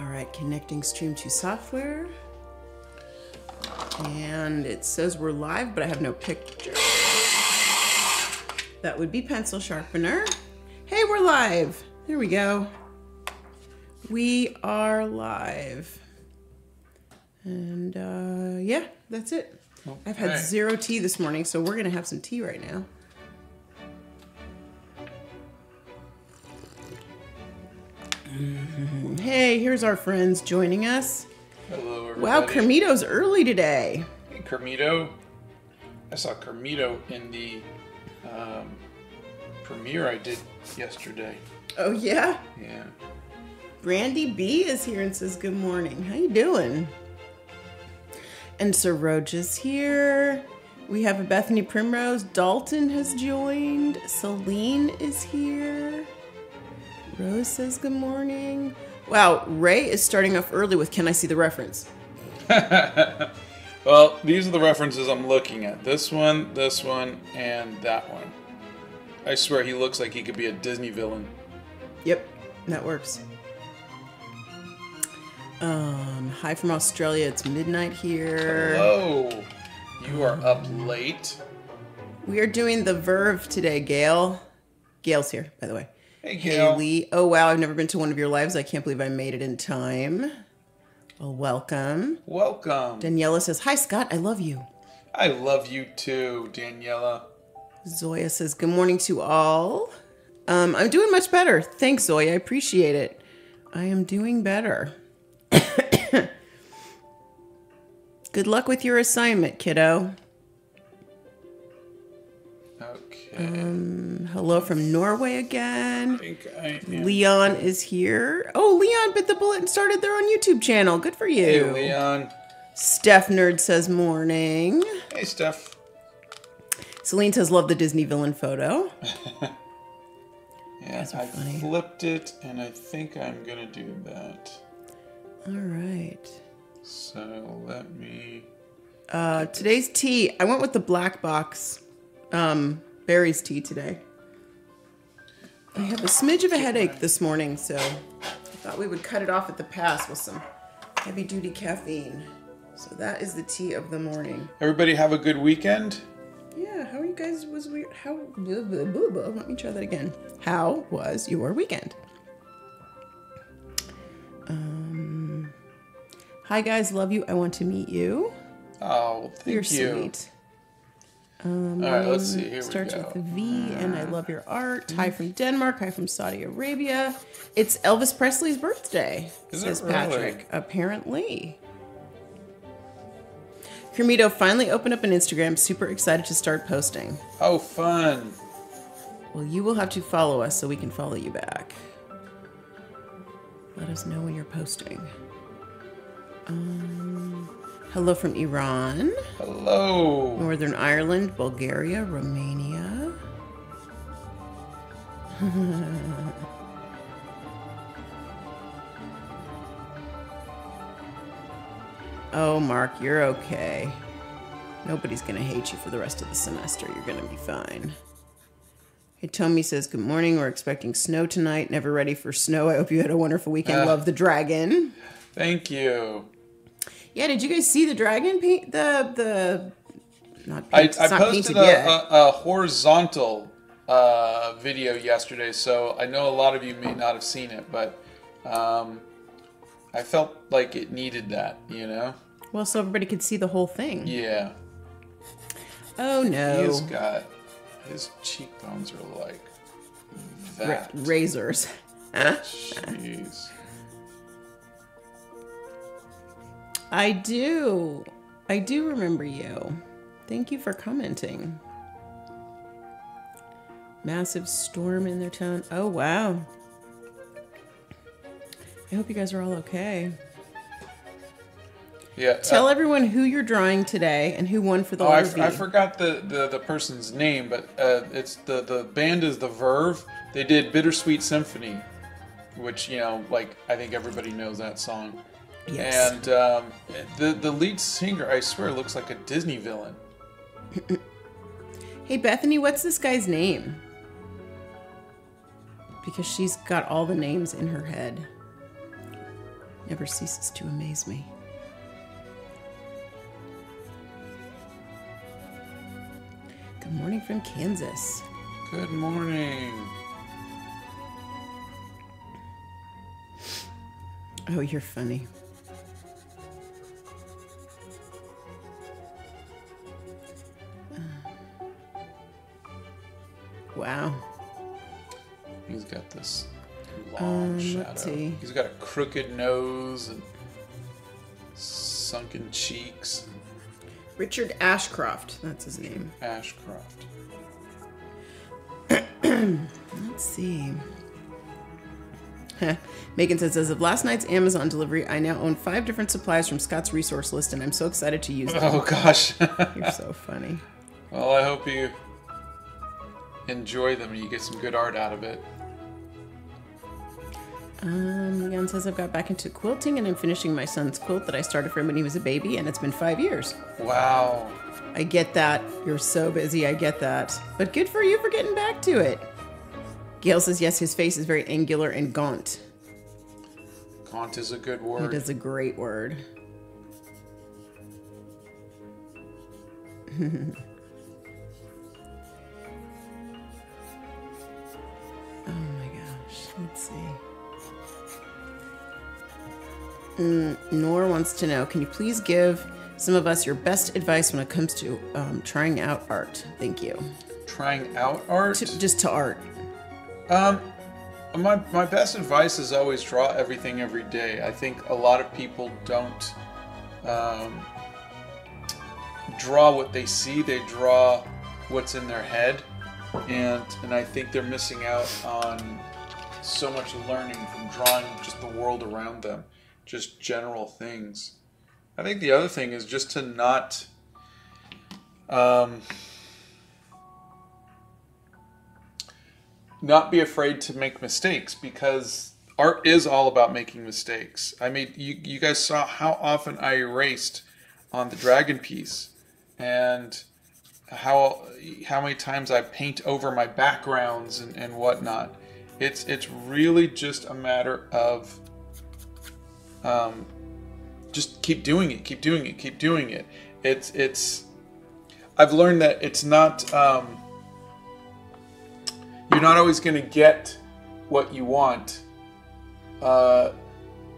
All right, connecting stream to software. And it says we're live, but I have no picture. That would be pencil sharpener. Hey, we're live. There we go. We are live. And uh, yeah, that's it. I've had zero tea this morning, so we're gonna have some tea right now. Hey, here's our friends joining us. Hello, everybody. Wow, Kermito's early today. Hey, Kermito. I saw Kermito in the um, premiere I did yesterday. Oh yeah, Yeah. Brandy B is here and says good morning. How you doing? And Sir Roach is here. We have a Bethany Primrose. Dalton has joined. Celine is here. Rose says good morning. Wow, Ray is starting off early with Can I see the reference? Well, these are the references I'm looking at. This one, this one, and that one. I swear he looks like he could be a Disney villain. Yep, that works. Um, hi from Australia. It's midnight here. Hello. You are up late. We are doing the Verve today, Gail. Gail's here, by the way. Hey, Gail. Haley. Oh wow, I've never been to one of your lives. I can't believe I made it in time. Well, welcome. Welcome. Daniela says, Hi Scott, I love you. I love you too, Daniela. Zoya says, Good morning to all. Um, I'm doing much better. Thanks, Zoya. I appreciate it. I am doing better. Good luck with your assignment, kiddo. Okay. Hello from Norway I again. think I am. Leon is here. Oh, Leon bit the bullet and started their own YouTube channel. Good for you. Hey, Leon. Steph Nerd says morning. Hey, Steph. Celine says love the Disney villain photo. Yeah, I funny. flipped it, and I think I'm gonna do that. All right. So let me. Uh, today's tea. I went with the black box um, berries tea today. I have a smidge of a headache this morning, so I thought we would cut it off at the pass with some heavy duty caffeine. So that is the tea of the morning. Everybody have a good weekend. Yeah, how are you guys? Was we how? Blah, blah, blah. Let me try that again. How was your weekend? Um, hi guys, love you. I want to meet you. Oh, thank You're you. sweet. Um, All right, let's see. Here starts we go. with V, and I love your art. Hi from Denmark. Hi from Saudi Arabia. It's Elvis Presley's birthday, Is it says really? Patrick. Apparently. Kermito finally opened up an Instagram. Super excited to start posting. Oh, fun. Well, you will have to follow us so we can follow you back. Let us know when you're posting. Um, hello from Iran, Hello. Northern Ireland, Bulgaria, Romania. oh, Mark, you're okay. Nobody's gonna hate you for the rest of the semester. You're gonna be fine. Hey, Tommy says, Good morning. We're expecting snow tonight. Never ready for snow. I hope you had a wonderful weekend. Ah. Love the dragon. Thank you. Yeah, did you guys see the dragon paint? The, the, not I, paint, I it's not posted a, a, a horizontal uh, video yesterday, so I know a lot of you may not have seen it, but um, I felt like it needed that, you know? well, so everybody could see the whole thing. Yeah. Oh, no. He's got his cheekbones are like Ra- that. razors. Huh? Jeez. I do. I do remember you. Thank you for commenting. Massive storm in their town. Oh, wow. I hope you guys are all okay. Yeah. Tell uh, everyone who you're drawing today and who won for the oh, I, letter f- V. I forgot the, the, the person's name, but uh, it's the, the band is the Verve. They did Bittersweet Symphony, which you know, like I think everybody knows that song. Yes. And um, the the lead singer, I swear, looks like a Disney villain. Hey, Bethany, what's this guy's name? Because she's got all the names in her head. never ceases to amaze me. Good morning from Kansas. Good morning. Oh, you're funny. Wow. He's got this long Um, shadow. let's see. He's got a crooked nose and sunken cheeks. Richard Ashcroft, that's his name. Ashcroft. Let's see. Megan says, as of last night's Amazon delivery, I now own five different supplies from Scott's resource list, and I'm so excited to use them. Oh gosh. You're so funny. well, I hope you enjoy them and you get some good art out of it. Um, Leon says, I've got back into quilting, and I'm finishing my son's quilt that I started for him when he was a baby, and it's been five years. Wow. I get that. You're so busy. I get that. But good for you for getting back to it. Gail says, yes, his face is very angular and gaunt. Gaunt is a good word. is a great word. Mm, Nor wants to know can you please give some of us your best advice when it comes to um, trying out art? Thank you. Trying out art. To, just to art. Um, my my best advice is always draw everything every day. I think a lot of people don't um, draw what they see; they draw what's in their head, and and I think they're missing out on so much learning from drawing just the world around them, just general things. I think the other thing is just to not. Um, not be afraid to make mistakes because art is all about making mistakes. I mean, you, you guys saw how often I erased on the dragon piece and how how many times I paint over my backgrounds and, and whatnot. It's it's really just a matter of um, just keep doing it, keep doing it, keep doing it. It's it's I've learned that it's not um, you're not always going to get what you want. Uh,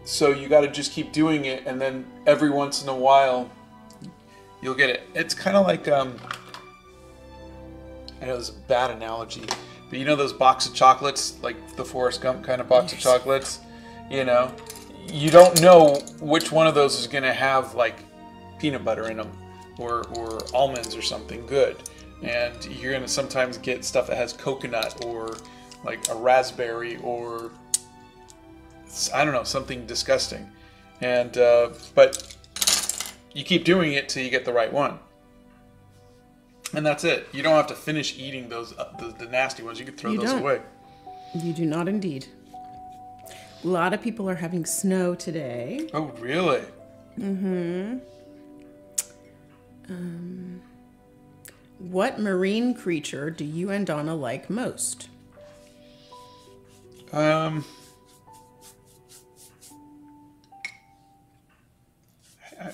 so you got to just keep doing it, and then every once in a while, you'll get it. It's kind of like um, I know it's a bad analogy, but you know those box of chocolates, like the Forrest Gump kind of box of chocolates. You know, you don't know which one of those is going to have like peanut butter in them, or or almonds or something good and you're gonna sometimes get stuff that has coconut or like a raspberry or I don't know something disgusting, and uh, but you keep doing it till you get the right one, and that's it. You don't have to finish eating those uh, the, the nasty ones. You can throw You those don't. away. You do not indeed. A lot of people are having snow today. Oh really? Mm-hmm. Um, what marine creature do you and Donna like most? Um. I-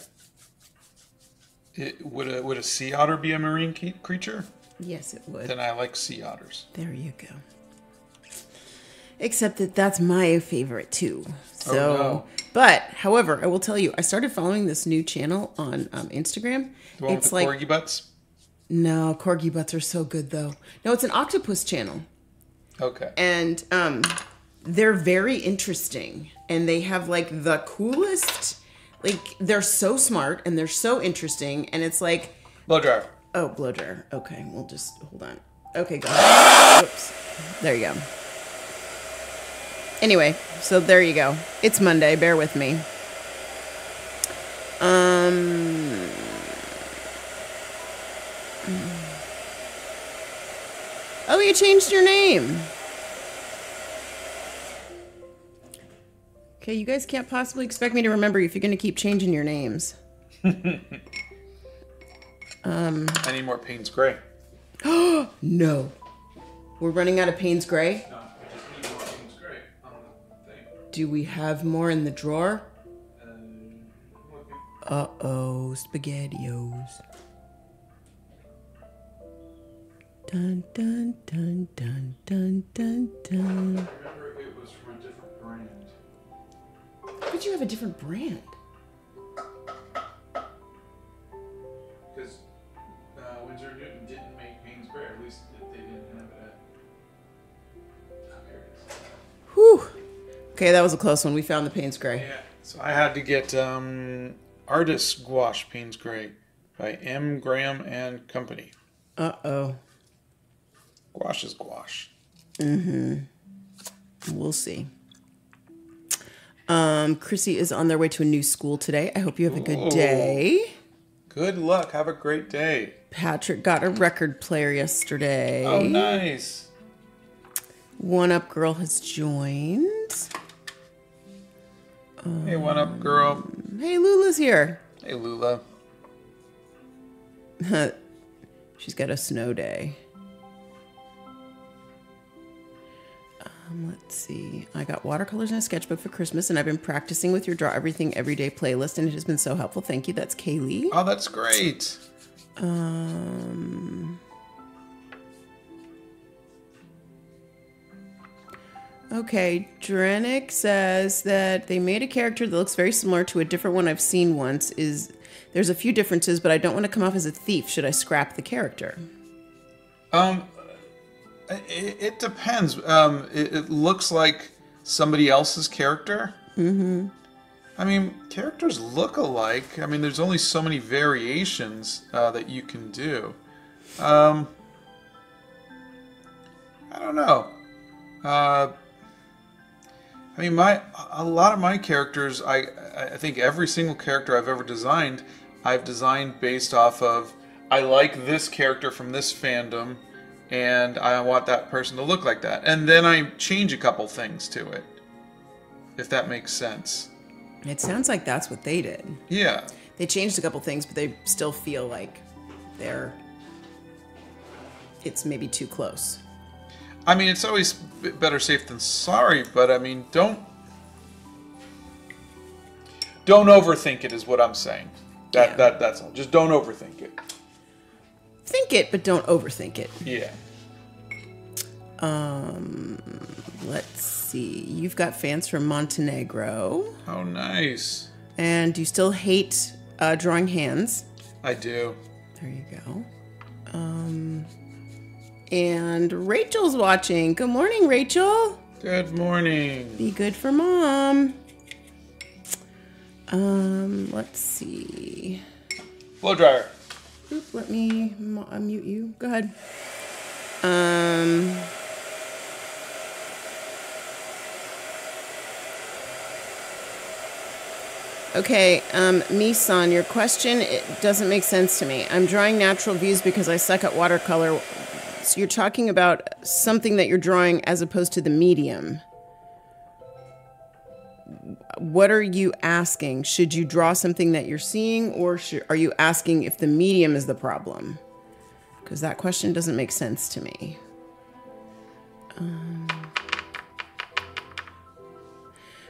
It, would a would a sea otter be a marine creature? Yes, it would. Then I like sea otters. There you go. Except that that's my favorite too. So, Oh, no. but however, I will tell you, I started following this new channel on um, Instagram. The one it's like corgi butts. no corgi butts are so good though. No, it's an octopus channel. Okay. and um they're very interesting and they have like the coolest like they're so smart and they're so interesting and it's like Blow dryer. oh blow dryer okay we'll just hold on okay go ahead. Whoops. there you go anyway so there you go it's monday bear with me um oh you changed your name Okay, you guys can't possibly expect me to remember if you're going to keep changing your names. um, I need more Payne's Gray. No. We're running out of Payne's Gray. No, do we have more in the drawer? Uh oh, spaghettios. Dun dun dun dun dun dun dun. I remember it was from a different brand. How could you have a different brand? Okay, that was a close one. We found the Payne's Gray. Yeah. So I had to get um, Artist Gouache Payne's Gray by M. Graham and Company. Uh oh. Gouache is gouache. Mm hmm. We'll see. Um, Chrissy is on their way to a new school today. I hope you have a good Ooh. day. Good luck. Have a great day. Patrick got a record player yesterday. Oh, nice. One Up Girl has joined. Hey, what up, girl. Hey, Lula's here. Hey, Lula. She's got a snow day. Um, let's see. I got watercolors and a sketchbook for Christmas, and I've been practicing with your Draw Everything Everyday playlist, and it has been so helpful. Thank you. That's Kaylee. Oh, that's great. Um. Okay, Drenick says that they made a character that looks very similar to a different one I've seen once. Is there's a few differences, but I don't want to come off as a thief. Should I scrap the character? Um, it, it depends. Um, it, it looks like somebody else's character. Mm-hmm. I mean, characters look alike. I mean, there's only so many variations uh, that you can do. Um, I don't know. Uh, I mean, my a lot of my characters, I I think every single character I've ever designed, I've designed based off of I like this character from this fandom, and I want that person to look like that, and then I change a couple things to it, if that makes sense. It sounds like that's what they did. Yeah, They changed a couple things, but they still feel like they're. It's maybe too close. I mean, it's always better safe than sorry, but I mean, don't don't overthink it. Is what I'm saying. That Yeah. that that's all. Just don't overthink it. Think it, but don't overthink it. Yeah. Um, let's see. You've got fans from Montenegro, Oh, nice. and do you still hate uh, drawing hands. I do. There you go. Um, and Rachel's watching. Good morning, Rachel. Good morning. Be good for mom. Um, let's see. Blow dryer. Oop, let me mute you. Go ahead. Um. Okay, um, Misan, your question it doesn't make sense to me. I'm drawing natural views because I suck at watercolor. So you're talking about something that you're drawing as opposed to the medium. What are you asking? Should you draw something that you're seeing, or should, are you asking if the medium is the problem? Because that question doesn't make sense to me. Um,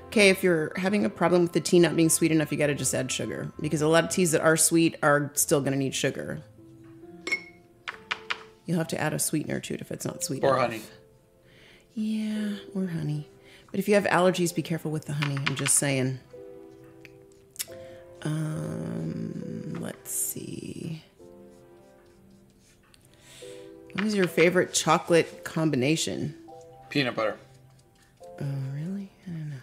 okay, if you're having a problem with the tea not being sweet enough, you got to just add sugar because a lot of teas that are sweet are still going to need sugar. You'll have to add a sweetener to it if it's not sweet Or enough. honey. Yeah, or honey. But if you have allergies, be careful with the honey. I'm just saying. Um, let's see. What is your favorite chocolate combination? Peanut butter. Oh, really? I don't know.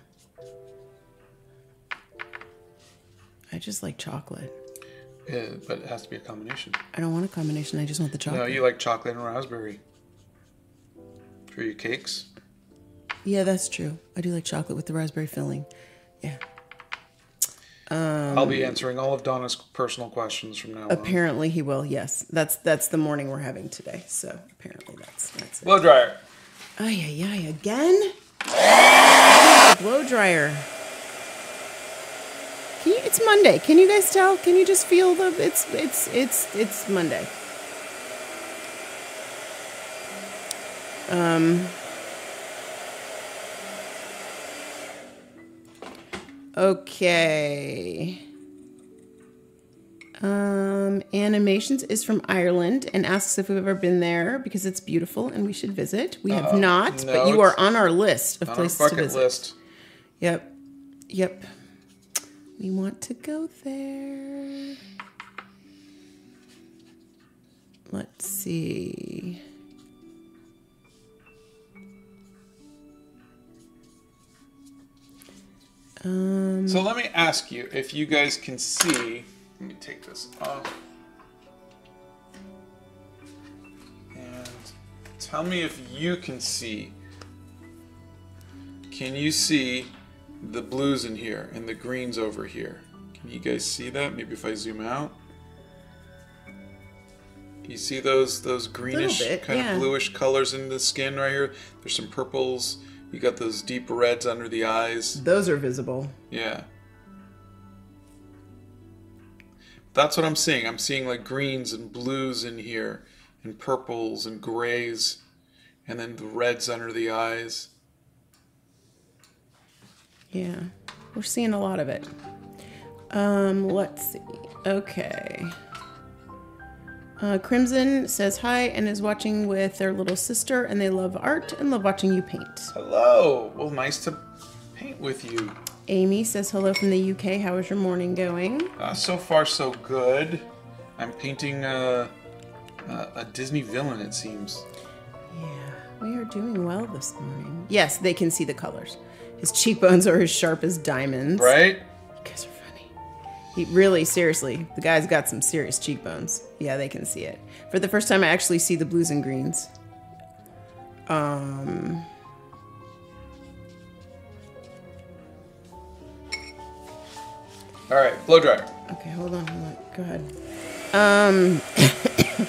I just like chocolate. Yeah, but it has to be a combination. I don't want a combination. I just want the chocolate. No, you like chocolate and raspberry. For your cakes? Yeah, that's true. I do like chocolate with the raspberry filling. Yeah. I'll Um, be answering all of Donna's personal questions from now on. Apparently he will. Yes, that's that's the morning we're having today. So apparently that's that's it. Blow dryer. Ay ay ay again. Blow dryer. You, it's Monday. Can you guys tell? Can you just feel the? It's it's it's it's Monday. Um. Okay. Um, Animations is from Ireland and asks if we've ever been there because it's beautiful and we should visit. We have not, no, but you are on our list of On our places to visit. list. Yep. Yep. We want to go there. Let's see. Um, So let me ask you if you guys can see. Let me take this off. And tell me if you can see. Can you see the blues in here and the greens over here? Can you guys see that? Maybe if I zoom out. You see those those greenish bit, kind yeah. of bluish colors in the skin right here? There's some purples. You got those deep reds under the eyes. those are visible. Yeah. That's what I'm seeing. I'm seeing like greens and blues in here, and purples and grays, and then the reds under the eyes. Yeah, we're seeing a lot of it. Um, let's see. Okay. Uh, Crimson says hi and is watching with their little sister, and they love art and love watching you paint. Hello. Well, nice to paint with you. Amy says hello from the UK. How is your morning going? Uh, so far, so good. I'm painting uh, uh, a Disney villain. It seems. Yeah, we are doing well this morning. Yes, they can see the colors. His cheekbones are as sharp as diamonds. Right? You guys are funny. He really, seriously, the guy's got some serious cheekbones. Yeah, they can see it. For the first time, I actually see the blues and greens. Um. All right. Blow dryer. Okay, hold on, hold on. Go ahead. Um.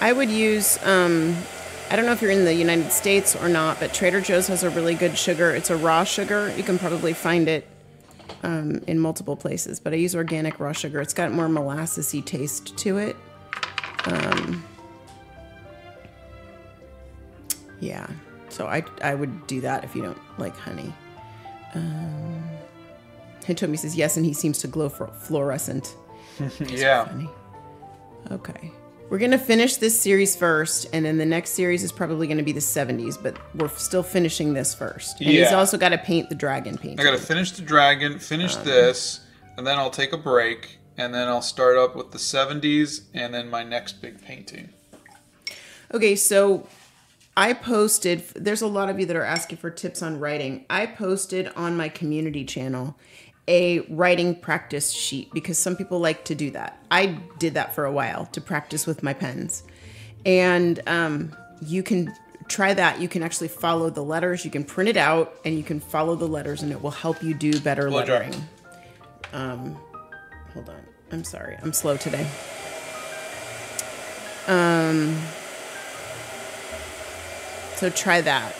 I would use. Um, I don't know if you're in the United States or not, but Trader Joe's has a really good sugar. It's a raw sugar. You can probably find it um, in multiple places, but I use organic raw sugar. It's got more molassesy taste to it. Um, yeah, so I I would do that if you don't like honey. Um, Hintomi says yes, and he seems to glow fluorescent. yeah. Okay. We're going to finish this series first, and then the next series is probably going to be the 70s, but we're still finishing this first. And he's also got to paint the dragon painting. I gotta finish the dragon, finish Um, this, and then I'll take a break, and then I'll start up with the 70s, and then my next big painting. Okay, so I posted, there's a lot of you that are asking for tips on writing. I posted on my community channel a writing practice sheet because some people like to do that. I did that for a while to practice with my pens. And um, you can try that. You can actually follow the letters, you can print it out, and you can follow the letters, and it will help you do better Blow lettering. Um, hold on. I'm sorry. I'm slow today. Um, so try that.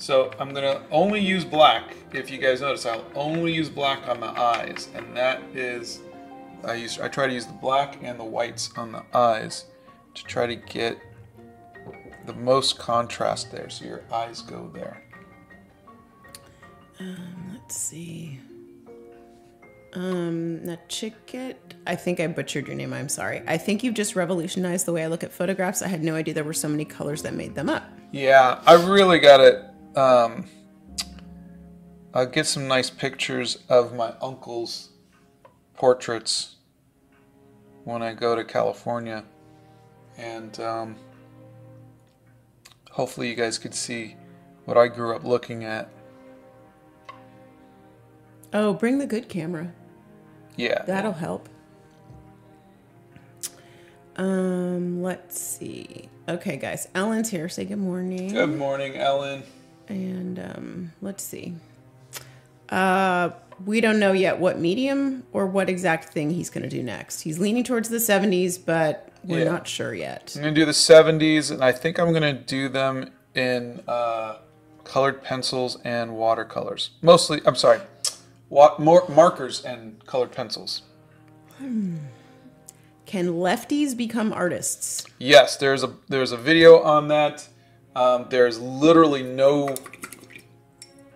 So I'm gonna only use black. If you guys notice, I'll only use black on the eyes, and that is, I use I try to use the black and the whites on the eyes to try to get the most contrast there, so your eyes go there. Let's see. Um, Nachiket. I think I butchered your name. I'm sorry. I think you've just revolutionized the way I look at photographs. I had no idea there were so many colors that made them up. Yeah, I really got to Um, I'll get some nice pictures of my uncle's portraits when I go to California, and um, hopefully you guys could see what I grew up looking at. Oh, bring the good camera. Yeah, That'll help. Um, let's see. Okay, guys. Ellen's here. Say good morning. Good morning, Ellen. And um, let's see. Uh, we don't know yet what medium or what exact thing he's going to do next. He's leaning towards the 70s, but we're Yeah. not sure yet. I'm gonna do the 70s, and I think I'm gonna do them in uh, colored pencils and watercolors. Mostly, I'm sorry, wa- more markers and colored pencils. Can lefties become artists? Yes, there's a there's a video on that. Um, there's literally no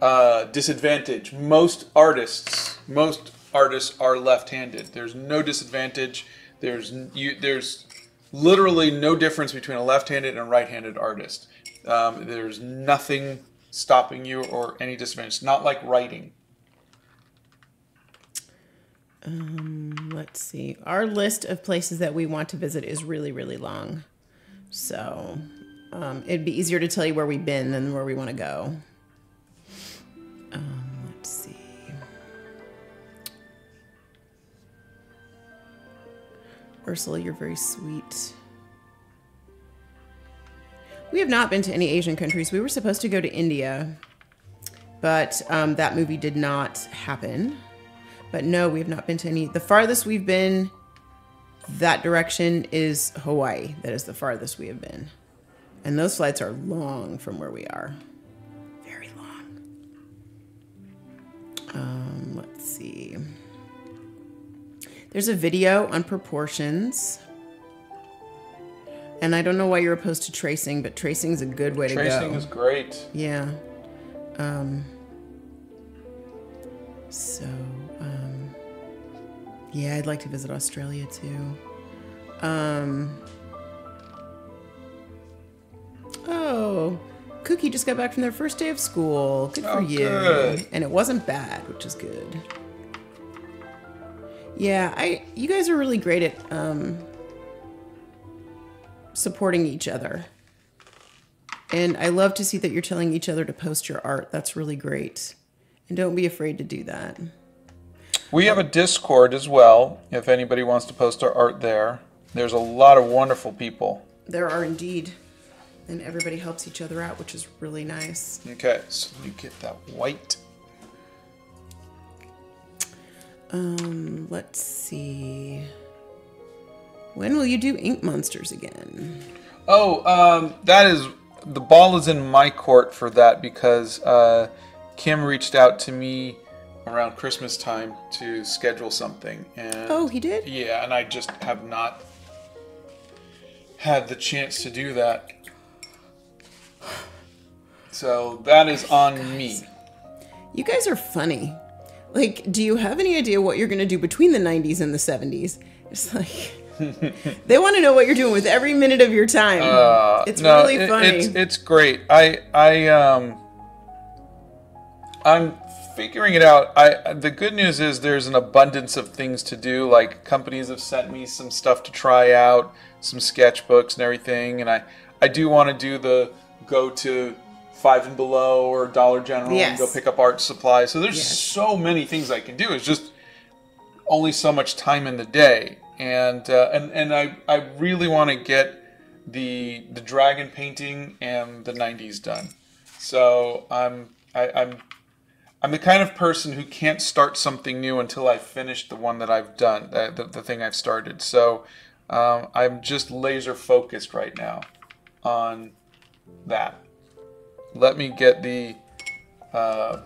uh, disadvantage. Most artists, most artists are left-handed. There's no disadvantage. There's you, there's literally no difference between a left-handed and a right-handed artist. Um, there's nothing stopping you or any disadvantage. Not like writing. Um, let's see. Our list of places that we want to visit is really, really long. So um, it'd be easier to tell you where we've been than where we want to go. Um, let's see. Ursula, you're very sweet. We have not been to any Asian countries. We were supposed to go to India, but um, that movie did not happen. But no, we have not been to any. The farthest we've been that direction is Hawaii. That is the farthest we have been. And those flights are long from where we are. Very long. Um, let's see. There's a video on proportions. And I don't know why you're opposed to tracing, but tracing is a good way to go. Tracing is great. Yeah. Um, so, um, yeah, I'd like to visit Australia too. Um, oh, Cookie just got back from their first day of school. Good for Oh, you. good. And it wasn't bad, which is good. Yeah, I you guys are really great at um, supporting each other. And I love to see that you're telling each other to post your art. That's really great. And don't be afraid to do that. We have a Discord as well. If anybody wants to post our art there, there's a lot of wonderful people. There are indeed. And everybody helps each other out, which is really nice. Okay, so you get that white. Um, let's see. When will you do Ink Monsters again? Oh, um, that is the ball is in my court for that because uh, Kim reached out to me around Christmas time to schedule something, and Oh, he did? yeah, and I just have not had the chance to do that. So that is on me. You guys are funny. Like, do you have any idea what you're going to do between the 90s and the 70s? It's like they want to know what you're doing with every minute of your time. it's Uh, No, really it- funny. It's it's great. I I um I'm figuring it out. I the good news is there's an abundance of things to do. Like companies have sent me some stuff to try out, some sketchbooks and everything, and I I do want to do the go to Five and Below or Dollar General and go pick up art supplies. So there's Yes. so many things I can do. It's just only so much time in the day, and uh, and and I I really want to get the the dragon painting and the 90s done. So I'm I, I'm I'm the kind of person who can't start something new until I finish the one that I've done, the, the, the thing I've started. So um, I'm just laser focused right now on that. Let me get the uh,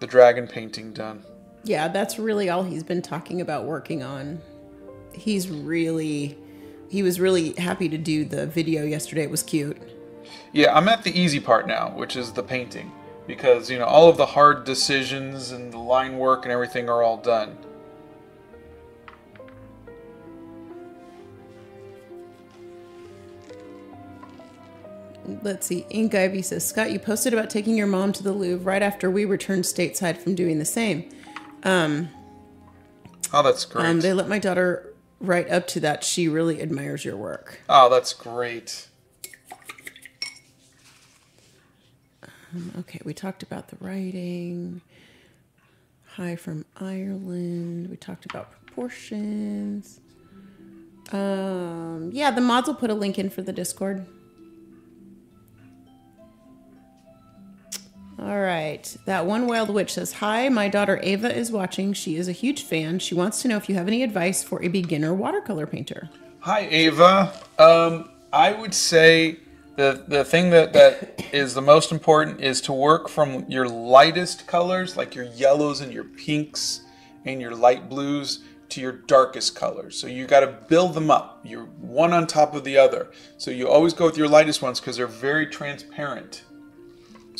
the dragon painting done. yeah, that's really all he's been talking about working on. He's really, he was really happy to do the video yesterday. It was cute. Yeah, I'm at the easy part now, which is the painting, because you know all of the hard decisions and the line work and everything are all done. Let's see. Ink Ivy says, Scott, you posted about taking your mom to the Louvre right after we returned stateside from doing the same. Oh, that's great. Um, they let my daughter right up to that. She really admires your work. oh, that's great. Okay, we talked about the writing. Hi from Ireland. We talked about proportions. Um, yeah, the mods will put a link in for the Discord. All right. That one wild witch says, Hi, my daughter Ava is watching. She is a huge fan. She wants to know if you have any advice for a beginner watercolor painter. Hi, Ava. Um, I would say the the thing that that is the most important is to work from your lightest colors, like your yellows and your pinks and your light blues, to your darkest colors. So you got to build them up. You're one on top of the other. So you always go with your lightest ones because they're very transparent.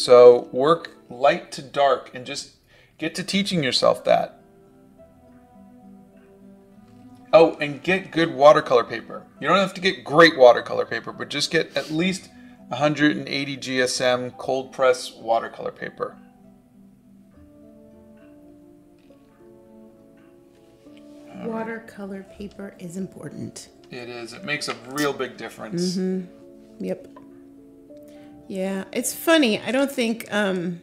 So work light to dark and just get to teaching yourself that. Oh, and get good watercolor paper. You don't have to get great watercolor paper, but just get at least 180 GSM cold press watercolor paper. Watercolor paper is important. It is. It makes a real big difference. Mm-hmm. Yep. Yeah, it's funny. I don't think um,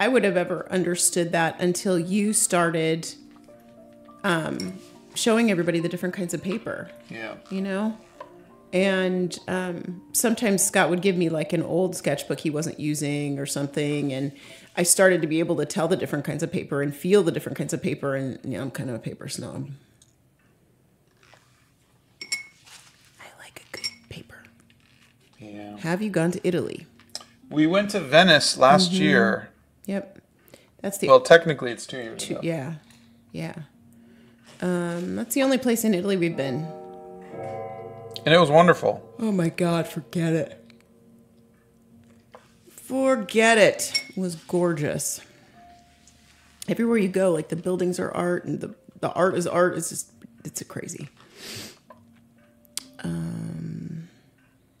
I would have ever understood that until you started um, showing everybody the different kinds of paper. Yeah. you know and um, sometimes scott would give me like an old sketchbook he wasn't using or something and i started to be able to tell the different kinds of paper and feel the different kinds of paper and you know i'm kind of a paper snob i like a good paper Yeah. have you gone to italy We went to Venice last Mm-hmm. year. yep that's the Well, technically, it's two years two, ago. yeah yeah um, that's the only place in italy we've been And it was wonderful. Oh my God, forget it. Forget it. It was gorgeous. Everywhere you go, like the buildings are art and the, the art is art. It's just, it's a crazy. Um,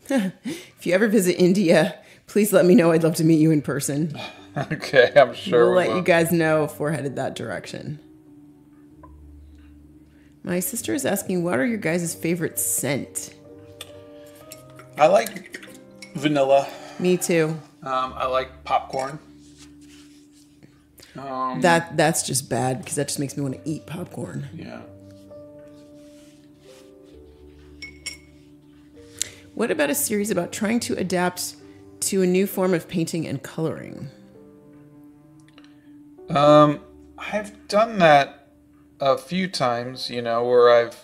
if you ever visit India, please let me know. I'd love to meet you in person. okay, I'm sure. we'll we let will. you guys know if we're headed that direction. My sister is asking, what are your guys' favorite scent? I like vanilla. Me too. Um, I like popcorn. Um, That that's just bad because that just makes me want to eat popcorn. yeah. What about a series about trying to adapt to a new form of painting and coloring? Um, I've done that a few times, you know, where I've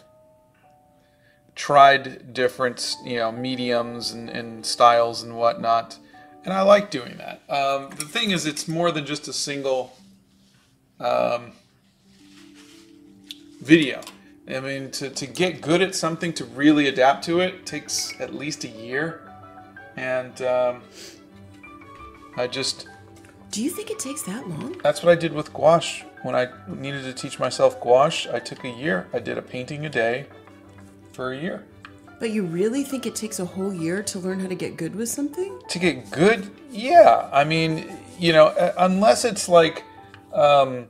tried different, you know, mediums and, and styles and whatnot. And I like doing that. Um, the thing is, it's more than just a single um, video. I mean, to, to get good at something, to really adapt to it, takes at least a year. And um, I just. Do you think it takes that long? That's what I did with gouache. When I needed to teach myself gouache, I took a year. I did a painting a day for a year. But you really think it takes a whole year to learn how to get good with something? To get good, yeah. I mean, you know, uh, unless it's like um,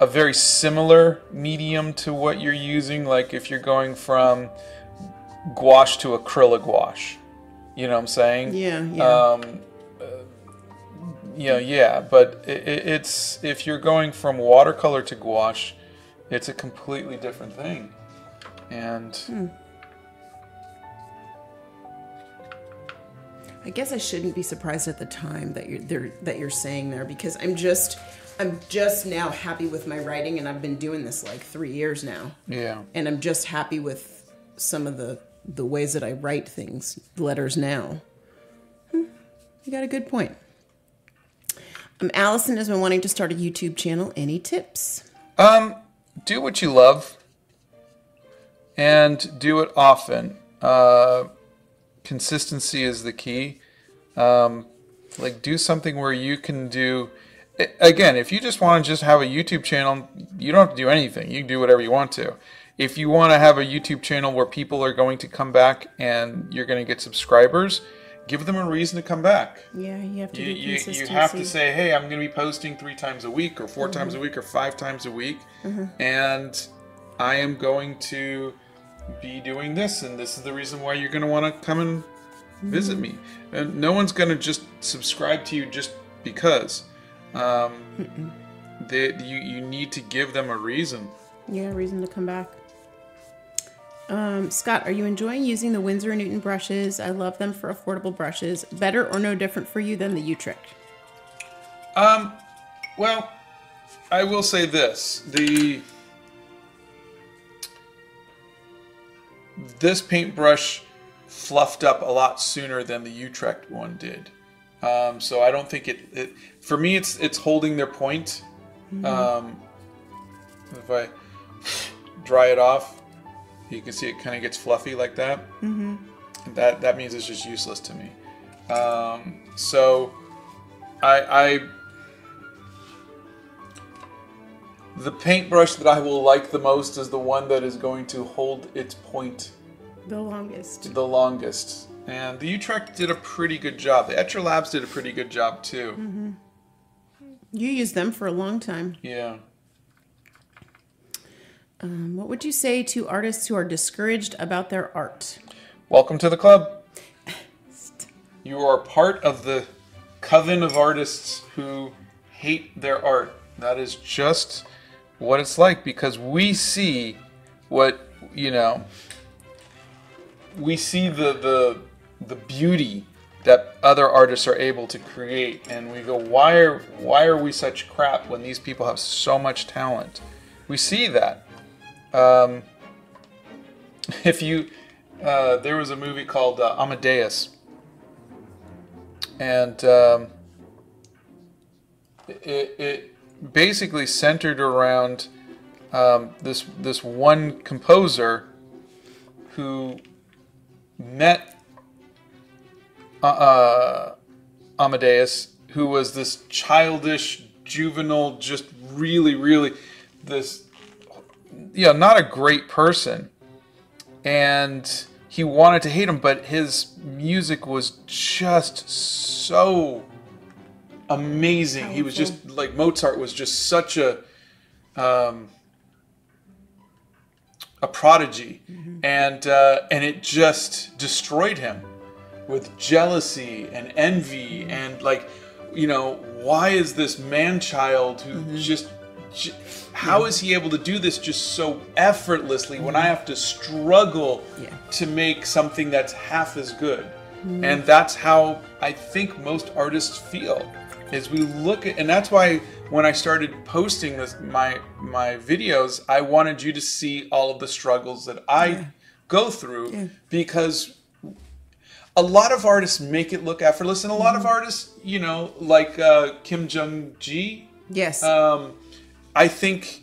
a very similar medium to what you're using, like if you're going from gouache to acrylic gouache, you know what I'm saying? Yeah, yeah. Um, uh, yeah, yeah, but i i it's if you're going from watercolor to gouache, it's a completely different thing, and I guess I shouldn't be surprised at the time that you're there that you're saying there because I'm just I'm just now happy with my writing and I've been doing this like 3 years now. yeah, and I'm just happy with some of the the ways that I write things, letters now. Hmm, you got a good point. Um, Allison has been wanting to start a YouTube channel. Any tips? um, do what you love, and do it often. Uh, consistency is the key. Um, like do something where you can do. Again, if you just want to just have a YouTube channel, you don't have to do anything. You can do whatever you want to. If you want to have a YouTube channel where people are going to come back and you're going to get subscribers, give them a reason to come back. Yeah, you have to You, you, you have to say, hey, I'm going to be posting three times a week, or 4 mm-hmm. times a week, or five times a week, mm-hmm. and I am going to be doing this, and this is the reason why you're going to want to come and visit mm-hmm. me. And no one's going to just subscribe to you just because. Um, they, you, you need to give them a reason. Yeah, reason to come back. Um, Scott, are you enjoying using the Winsor & Newton brushes? I love them for affordable brushes. Better or no different for you than the Utrecht? Um, well, I will say this: the this paintbrush fluffed up a lot sooner than the Utrecht one did. Um, so I don't think it, it. For me, it's it's holding their point. Um, if I dry it off, you can see it kind of gets fluffy like that. Mm-hmm. That that means it's just useless to me. Um, so I, I the paintbrush that I will like the most is the one that is going to hold its point The longest. the longest. And the Utrecht did a pretty good job. The Etchr Labs did a pretty good job too. You used them for a long time. Yeah. Um, what would you say to artists who are discouraged about their art? Welcome to the club. You are part of the coven of artists who hate their art. That is just what it's like because we see what, you know, we see the the the beauty that other artists are able to create. And we go why are why are we such crap when these people have so much talent? We see that. Um, if you uh, there was a movie called uh, amadeus. And um, it, it basically centered around um, this this one composer who met uh, uh, Amadeus, who was this childish, juvenile, just really, really this, yeah, not a great person. And he wanted to hate him, but his music was just so amazing. He was just like Mozart was just such a um, a prodigy, and uh, and it just destroyed him with jealousy and envy mm-hmm. and like you know why is this man child who mm-hmm. just j- how is he able to do this just so effortlessly when I mm-hmm. have to struggle Yeah. to make something that's half as good? And that's how I think most artists feel. Is we look at, and that's why when I started posting this my my videos, I wanted you to see all of the struggles that I go through because a lot of artists make it look effortless, and a lot of artists, you know, like uh, Kim Jung Gi, Yes. um, I think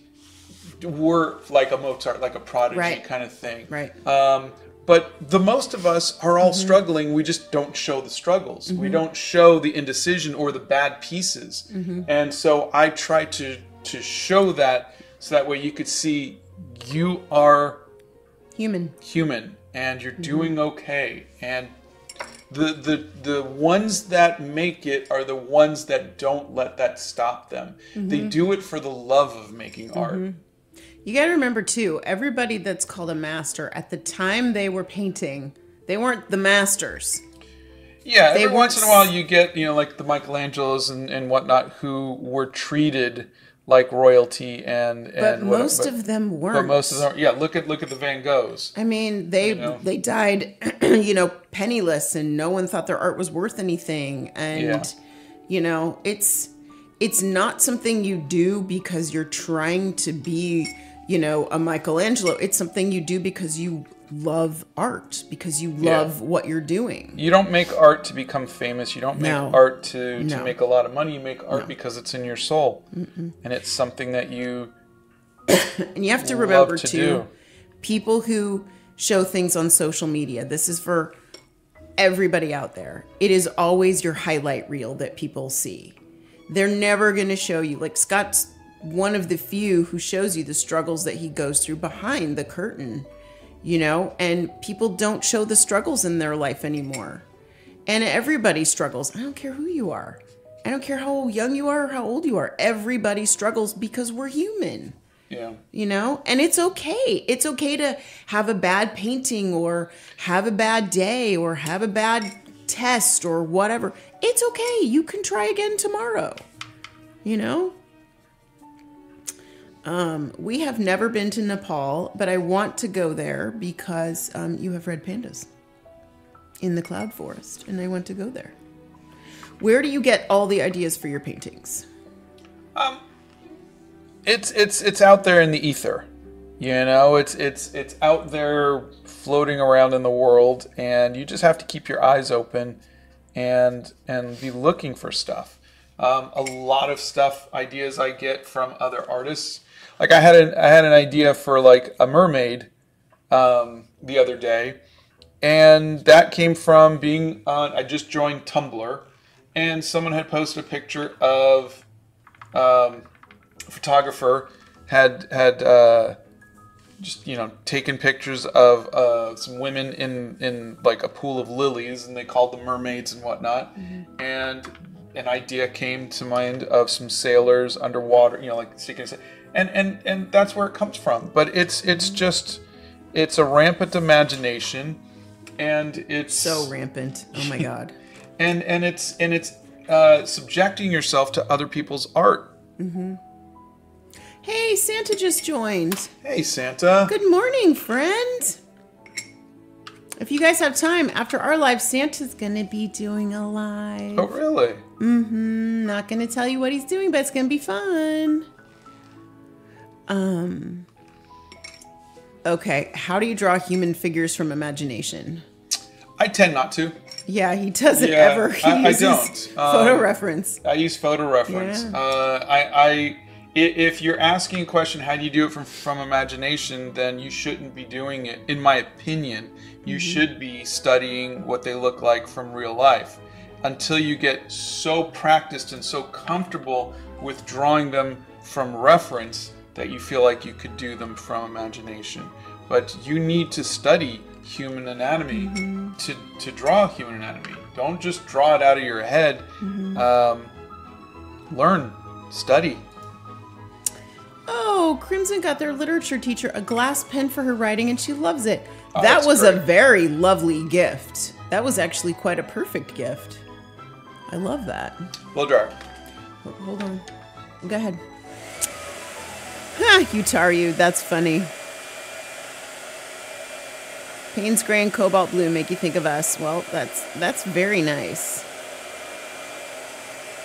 were like a Mozart, like a prodigy Right. kind of thing. Right. Um, but the most of us are all struggling. We just don't show the struggles. We don't show the indecision or the bad pieces. And so I try to to show that so that way you could see you are Human. human and you're doing okay and the the the ones that make it are the ones that don't let that stop them. They mm-hmm. do it for the love of making art. Mm-hmm. You got to remember too, everybody that's called a master at the time they were painting, they weren't the masters. yeah They every once in a while you get you know like the michelangelos and, and whatnot who were treated like royalty and But and what- most but, of them weren't. but most of them yeah look at look at the van goghs I mean, they know? they died, you know, penniless, and no one thought their art was worth anything. And Yeah. you know, it's it's not something you do because you're trying to be, you know, a Michelangelo. It's something you do because you love art, because you Yeah. love what you're doing. you don't make art to become famous you don't make No. art to, to make a lot of money you make art because it's in your soul and it's something that you And you have to remember to too, do. people who show things on social media. This is for everybody out there. It is always your highlight reel that people see. They're never going to show you like Scott's one of the few who shows you the struggles that he goes through behind the curtain, you know, and people don't show the struggles in their life anymore. And everybody struggles. I don't care who you are. I don't care how young you are or how old you are. Everybody struggles because we're human yeah you know and it's okay it's okay to have a bad painting or have a bad day or have a bad test or whatever it's okay you can try again tomorrow you know um, we have never been to nepal but i want to go there because um, you have red pandas in the cloud forest and i want to go there. Where do you get all the ideas for your paintings? It's it's it's out there in the ether you know? It's it's it's out there floating around in the world and you just have to keep your eyes open and and be looking for stuff. Um, a lot of stuff ideas i get from other artists like I had an I had an idea for like a mermaid um, the other day, and that came from being on. I just joined Tumblr, and someone had posted a picture of um, a photographer had had uh, just you know taken pictures of uh, some women in in like a pool of lilies, and they called them mermaids and whatnot, and an idea came to mind of some sailors underwater, you know, like sticking. And and and that's where it comes from. But it's it's just it's a rampant imagination, and it's So rampant. Oh my god. and and it's and it's uh, subjecting yourself to other people's art. mhm Hey, Santa just joined. Hey Santa. Good morning, friend. If you guys have time, after our live, Santa's gonna be doing a live. Oh really? Mm-hmm. not gonna tell you what he's doing, but it's gonna be fun. Um. Okay, how do you draw human figures from imagination? I tend not to. Yeah, he doesn't Yeah, ever. He I- I don't. Um, photo reference. I use photo reference. Yeah. Uh, I, I, i- if you're asking a question, how do you do it from from imagination? Then you shouldn't be doing it. In my opinion, you should be studying what they look like from real life until you get so practiced and so comfortable with drawing them from reference that you feel like you could do them from imagination. But you need to study human anatomy to, to draw human anatomy. Don't just draw it out of your head. Um, learn, study. Oh, Crimson got their literature teacher a glass pen for her writing, and she loves it. Oh, that was a very lovely gift. That was actually quite a perfect gift. I love that. Ho- Hold on. Go ahead. Ha, you. That's funny. Payne's gray and cobalt blue make you think of us. Well, that's that's very nice.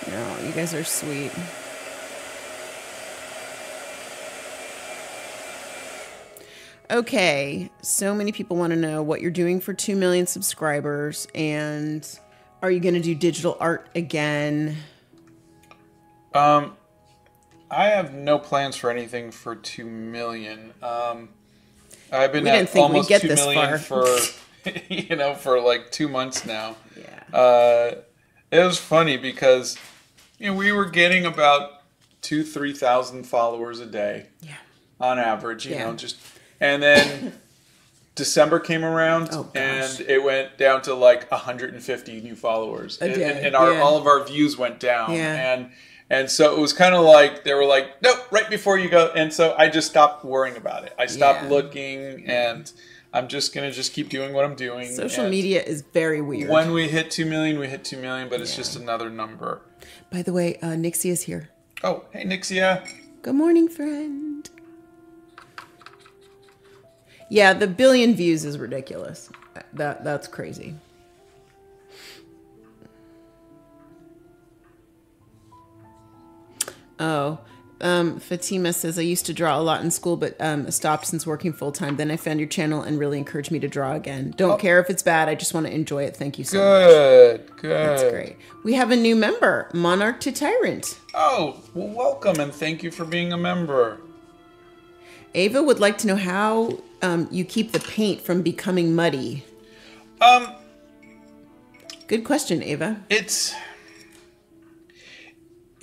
No, you guys are sweet. Okay, so many people want to know what you're doing for 2 million subscribers and are you going to do digital art again? Um, I have no plans for anything for two million. Um, I've been We at didn't think we'd almost get two this million far. for you know for like two months now. Yeah. Uh, it was funny because you know we were getting about two three thousand followers a day Yeah. on average. You Yeah. know just and then. December came around Oh, and it went down to like 150 new followers, and, and our yeah. all of our views went down. Yeah. And and so it was kind of like they were like, nope, right before you go. And so I just stopped worrying about it. I stopped Yeah. looking, and I'm just gonna just keep doing what I'm doing. Social And media is very weird. When we hit two million, we hit two million, but it's just another number. By the way, uh, Nixie is here. Oh, hey Nixie. Good morning, friend. Yeah, the billion views is ridiculous. That that's crazy. Oh, um, Fatima says I used to draw a lot in school, but um, stopped since working full time. Then I found your channel and really encouraged me to draw again. Don't care if it's bad. I just want to enjoy it. Thank you so much. Good, good. That's great. We have a new member, Monarch to Tyrant. Oh, well, welcome and thank you for being a member. Ava would like to know how um, you keep the paint from becoming muddy. Um, Good question, Ava. it's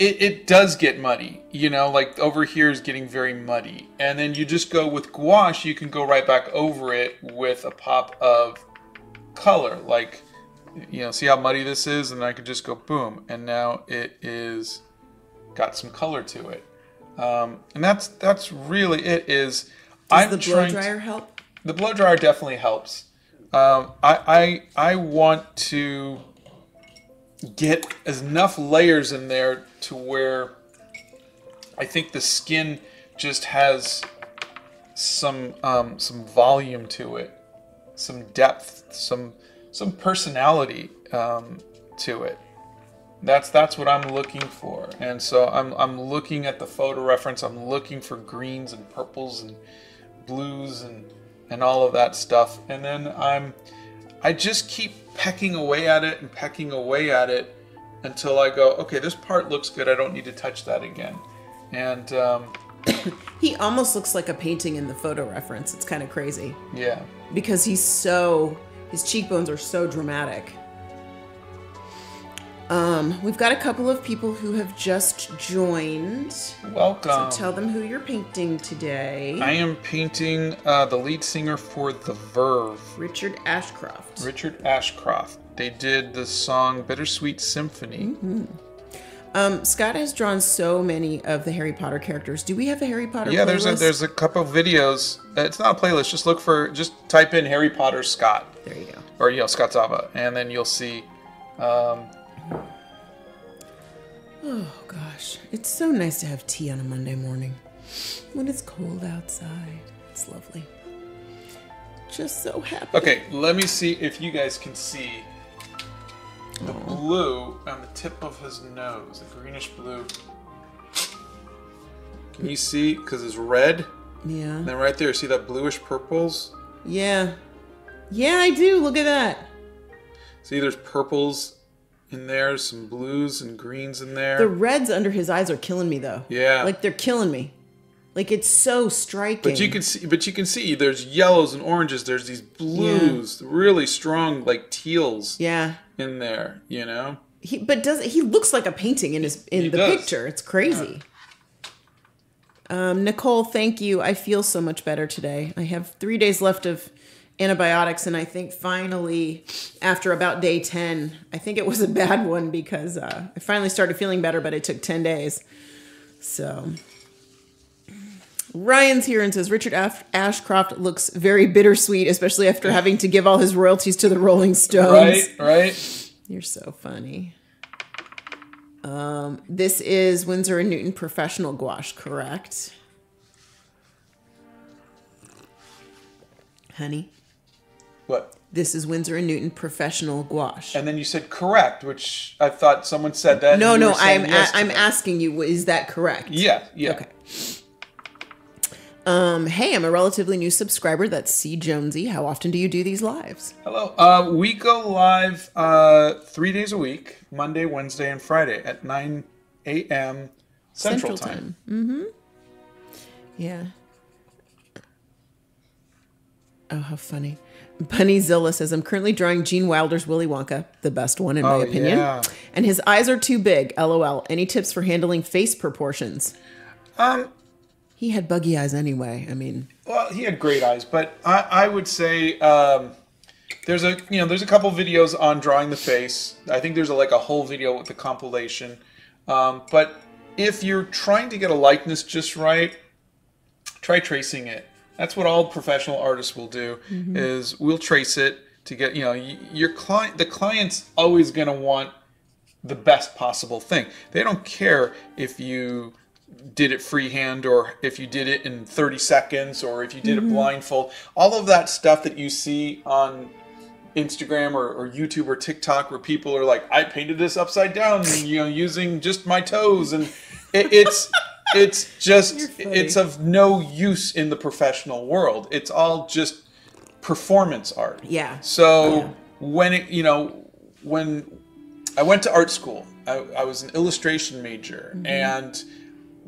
it, it does get muddy you know like over here is getting very muddy. And then you just go with gouache you can go right back over it with a pop of color. Like you know see how muddy this is? And i could just go boom. And now it is got some color to it. Um, and that's that's really it is Does i'm the blow trying to- dryer help? the blow dryer definitely helps. Um, I, I I want to get enough layers in there to where I think the skin just has some um, some volume to it, some depth, some some personality um, to it. That's that's what I'm looking for, and so I'm I'm looking at the photo reference. I'm looking for greens and purples and blues and and all of that stuff, and then I'm I just keep pecking away at it and pecking away at it until I go, okay, this part looks good. I don't need to touch that again, and um, He almost looks like a painting in the photo reference. It's kind of crazy Yeah. because he's so his cheekbones are so dramatic. Um, we've got a couple of people who have just joined. Welcome. So tell them who you're painting today. I am painting uh, the lead singer for The Verve, Richard Ashcroft. Richard Ashcroft. They did the song Bittersweet Symphony. Um, Scott has drawn so many of the Harry Potter characters. Do we have a Harry Potter? Yeah, there's a there's a couple videos. Uh, It's not a playlist. Just look for just type in Harry Potter Scott There you go. or you know Scott Sava, and then you'll see. Um, Oh gosh, it's so nice to have tea on a Monday morning when it's cold outside. It's lovely. Just so happy. okay, let me see if you guys can see the blue on the tip of his nose, the greenish blue. Can you see? Because it's red. Yeah. And then right there, see that bluish purples? Yeah. Yeah, I do. Look at that. See, there's purples in there, some blues and greens in there. The reds under his eyes are killing me though. Yeah. Like they're killing me. Like it's so striking. But you can see, but you can see there's yellows and oranges. There's these blues, really strong, like teals Yeah. in there. You know. He but does he looks like a painting in his in He the does. picture. It's crazy. Um, Nicole, thank you. I feel so much better today. I have three days left of antibiotics, and I think finally, after about day ten, I think it was a bad one because uh, I finally started feeling better, but it took ten days. So. Ryan's here and says Richard Af- Ashcroft looks very bittersweet, especially after having to give all his royalties to the Rolling Stones. Right. Right. You're so funny. Um, this is Winsor and Newton Professional Gouache, correct? Honey, What? this is Winsor and Newton Professional Gouache. And then you said correct, which I thought someone said that. no, no, I'm yes a- I'm asking you, is that correct? Yeah. Yeah. Okay. Um, hey, I'm a relatively new subscriber. That's C Jonesy. How often do you do these lives? Hello. Uh, we go live uh, three days a week, Monday, Wednesday, and Friday at 9 a.m. Central, time. Mm-hmm. Yeah. Oh, how funny. Bunnyzilla says, I'm currently drawing Gene Wilder's Willy Wonka, the best one in my Oh, opinion. yeah. And his eyes are too big. LOL. Any tips for handling face proportions? Um, He had buggy eyes anyway. I mean, Well, he had great eyes, but I, I would say um, there's a you know there's a couple videos on drawing the face. I think there's a, like a whole video with the compilation. Um, but if you're trying to get a likeness just right, try tracing it. That's what all professional artists will do. Is we'll trace it to get you know your client. The client's always going to want the best possible thing. They don't care if you did it freehand or if you did it in 30 seconds or if you did it blindfold. All of that stuff that you see on Instagram or, or YouTube or TikTok where people are like, I painted this upside down, you know, using just my toes. And it, it's, it's just it's of no use in the professional world. It's all just performance art. yeah. So Yeah. when it, you know, when I went to art school, I, I was an illustration major, Mm-hmm. and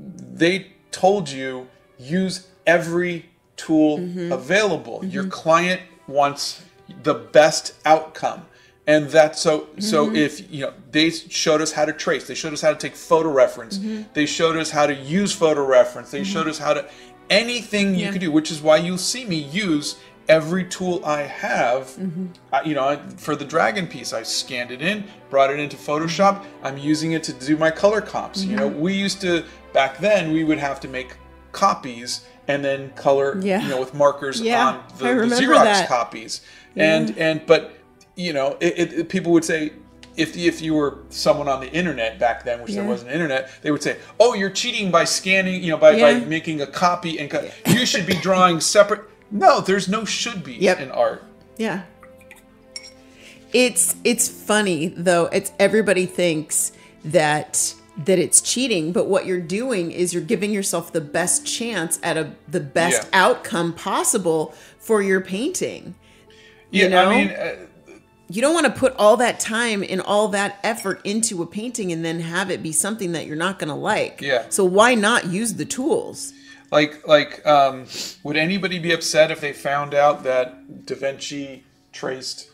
they told you use every tool Mm-hmm. available. Your client wants the best outcome. And that's so so Mm-hmm. if you know they showed us how to trace, they showed us how to take photo reference, Mm-hmm. they showed us how to use photo reference, they showed us how to anything you Yeah. could do, which is why you'll see me use every tool I have. Mm-hmm. I- you know, for the dragon piece, I scanned it in, brought it into Photoshop. I'm using it to do my color comps. You know, Mm-hmm. we used to back then we would have to make copies and then color, Yeah. you know, with markers Yeah, on the, the Xerox that. copies. And and but you know, it, it, it- people would say. If, if you were someone on the internet back then, which there wasn't internet, they would say, "Oh, you're cheating by scanning, you know, by, by making a copy and co- you should be drawing separate." No, there's no should be Yep. in art. Yeah. It's it's funny though. It's everybody thinks that that it's cheating, but what you're doing is you're giving yourself the best chance at a the best Yeah. outcome possible for your painting. Yeah, know? I mean, uh, You don't want to put all that time and all that effort into a painting and then have it be something that you're not going to like. Yeah. So why not use the tools? Like, like, um, would anybody be upset if they found out that Da Vinci traced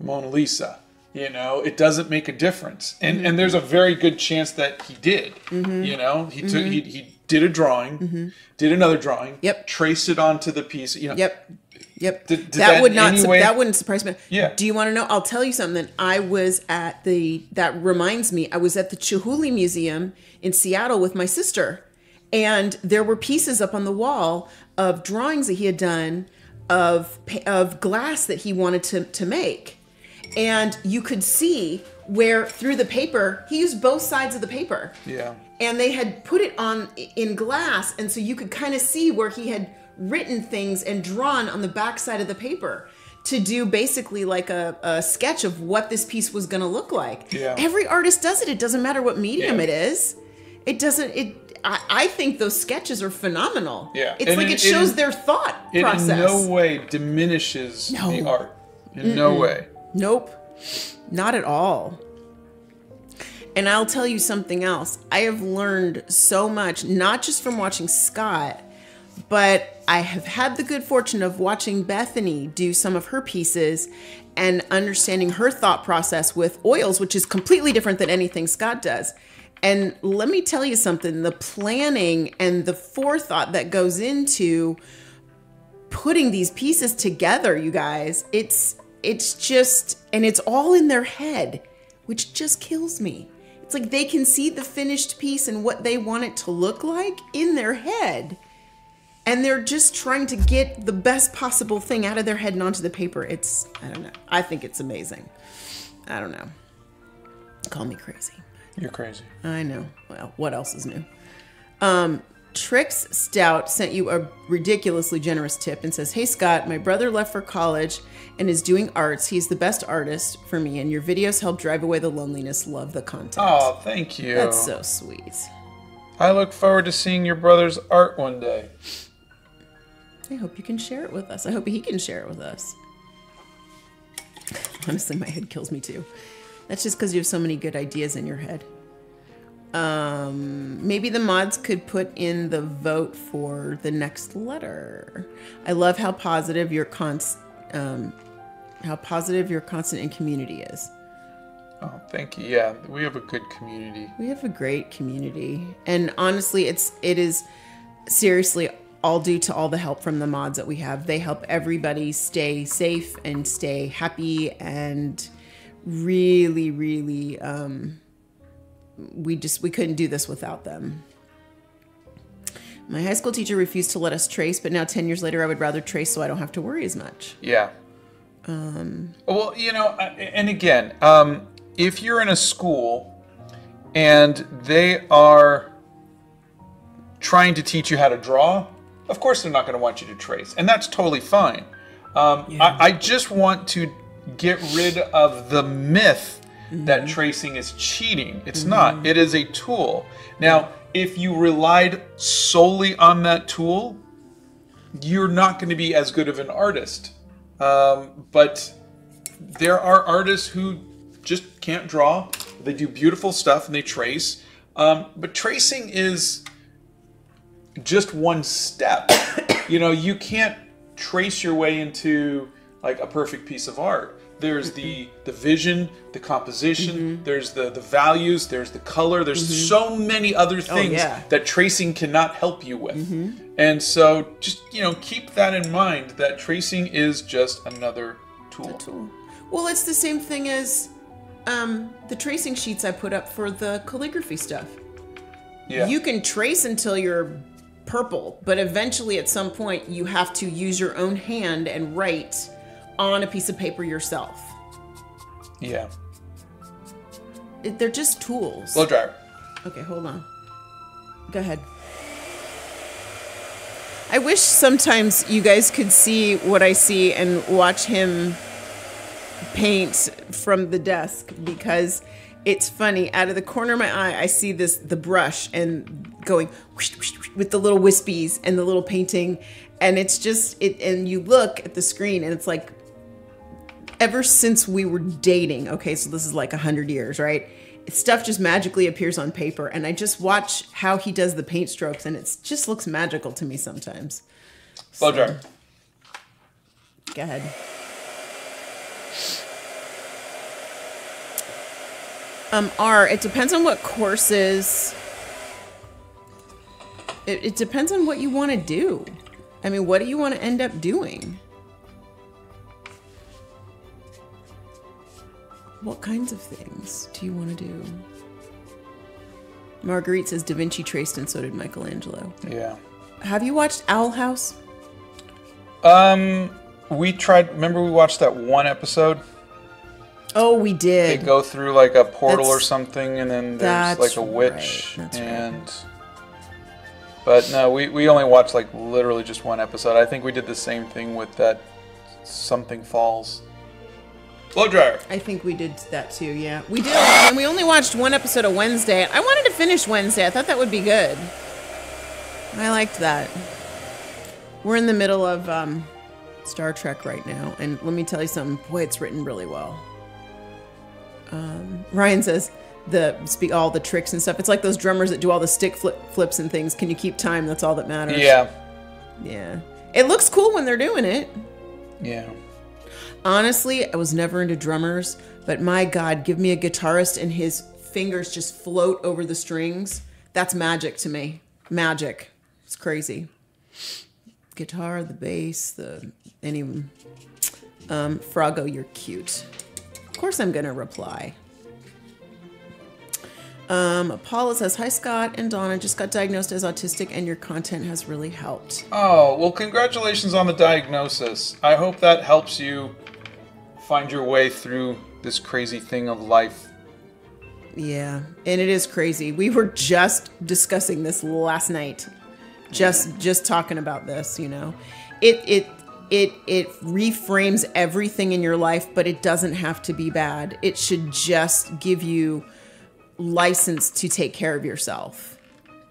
Mona Lisa? You know, it doesn't make a difference, and Mm-hmm. and there's a very good chance that he did. You know, he took he, he did a drawing, did another drawing, Mm-hmm. Yep. traced it onto the piece. You know, Yep. Yep. Did- did that, that would not su- way- that wouldn't surprise me. Yeah. Do you want to know? I'll tell you something. I was at the that reminds me. I was at the Chihuly Museum in Seattle with my sister, and there were pieces up on the wall of drawings that he had done of of glass that he wanted to to make, and you could see where through the paper he used both sides of the paper yeah. and they had put it on in glass and so you could kind of see where he had written things and drawn on the back side of the paper to do basically like a, a sketch of what this piece was going to look like Yeah. every artist does it it doesn't matter what medium Yeah. it is it doesn't it I, I think those sketches are phenomenal Yeah. it's And like it- it shows it- their thought It process in no way diminishes No. the art. In no way. Nope, not at all. And I'll tell you something else. I have learned so much, not just from watching Scott, but I have had the good fortune of watching Bethany do some of her pieces and understanding her thought process with oils, which is completely different than anything Scott does. And let me tell you something the planning and the forethought that goes into putting these pieces together you guys it's it's just and it's all in their head which just kills me. It's like they can see the finished piece and what they want it to look like in their head. And they're just trying to get the best possible thing out of their head and onto the paper. It's i don't know. I think it's amazing. I don't know. Call me crazy. You're crazy. I know. Well, what else is new? Um, Trix Stout sent you a ridiculously generous tip and says, Hey Scott, my brother left for college and is doing arts. He's the best artist for me, and your videos help drive away the loneliness. Love the content. Oh, thank you. That's so sweet. I look forward to seeing your brother's art one day. I hope you can share it with us. I hope he can share it with us. Honestly, my head kills me too. That's just because you have so many good ideas in your head. Um, maybe the mods could put in the vote for the next letter. I love how positive your const, um, how positive your constant in community is. Oh, thank you. Yeah, we have a good community. We have a great community, and honestly, it's it is seriously all due to all the help from the mods that we have. They help everybody stay safe and stay happy, and really, really, um, we just we couldn't do this without them. My high school teacher refused to let us trace, but now ten years later, I would rather trace so I don't have to worry as much. Yeah. Um. Well, you know, and again, um, if you're in a school and they are trying to teach you how to draw, of course they're not going to want you to trace, and that's totally fine. Um, I, I just want to get rid of the myth that tracing is cheating. It's not. It is a tool. Now, if you relied solely on that tool, you're not going to be as good of an artist. Um, but there are artists who just can't draw. They do beautiful stuff and they trace. Um, but tracing is just one step. you know, you can't trace your way into like a perfect piece of art. There's the the vision, the composition. Mm-hmm. There's the the values. There's the color. There's mm-hmm. so many other oh, things yeah. that tracing cannot help you with. Mm-hmm. And so, just you know, keep that in mind. That tracing is just another tool. tool. Well, it's the same thing as um, the tracing sheets I put up for the calligraphy stuff. Yeah. You can trace until you're purple, but eventually at some point you have to use your own hand and write on a piece of paper yourself. yeah. It, they're just tools. Blow dryer. Okay, hold on. Go ahead. I wish sometimes you guys could see what I see and watch him paint from the desk because it's funny. Out of the corner of my eye, I see this the brush and going whoosh, whoosh, whoosh, with the little wispies and the little painting, and it's just it. And you look at the screen and it's like ever since we were dating. Okay, so this is like a hundred years, right? stuff just magically appears on paper and I just watch how he does the paint strokes and it just looks magical to me sometimes. Blow dryer. Go ahead. Um, R, it depends on what courses. It, it depends on what you want to do. I mean, what do you want to end up doing? What kinds of things do you want to do? Marguerite says Da Vinci traced and so did Michelangelo. Yeah. Have you watched Owl House? Um, we tried. Remember, we watched that one episode. Oh, we did. They go through like a portal or something, and then there's like a witch, right, that's right. and. But no, we, we only watched like literally just one episode. I think we did the same thing with that something falls. Blow dryer. I think we did that too, yeah. We did, and we only watched one episode of Wednesday. I wanted to finish Wednesday. I thought that would be good. I liked that. We're in the middle of um, Star Trek right now, and let me tell you something. Boy, it's written really well. Um, Ryan says the speak all the tricks and stuff. It's like those drummers that do all the stick flip, flips and things. Can you keep time? That's all that matters. Yeah. yeah. It looks cool when they're doing it. Yeah. Honestly, I was never into drummers, but my God, give me a guitarist and his fingers just float over the strings. That's magic to me. Magic. It's crazy. Guitar, the bass, the any um Froggo, you're cute. Of course I'm gonna reply. Um, Paula says, Hi Scott and Donna, just got diagnosed as autistic and your content has really helped. Oh, well, congratulations on the diagnosis. I hope that helps you find your way through this crazy thing of life. Yeah, and it is crazy. We were just discussing this last night. Just just talking about this, you know. It it it it reframes everything in your life, but it doesn't have to be bad. It should just give you license to take care of yourself.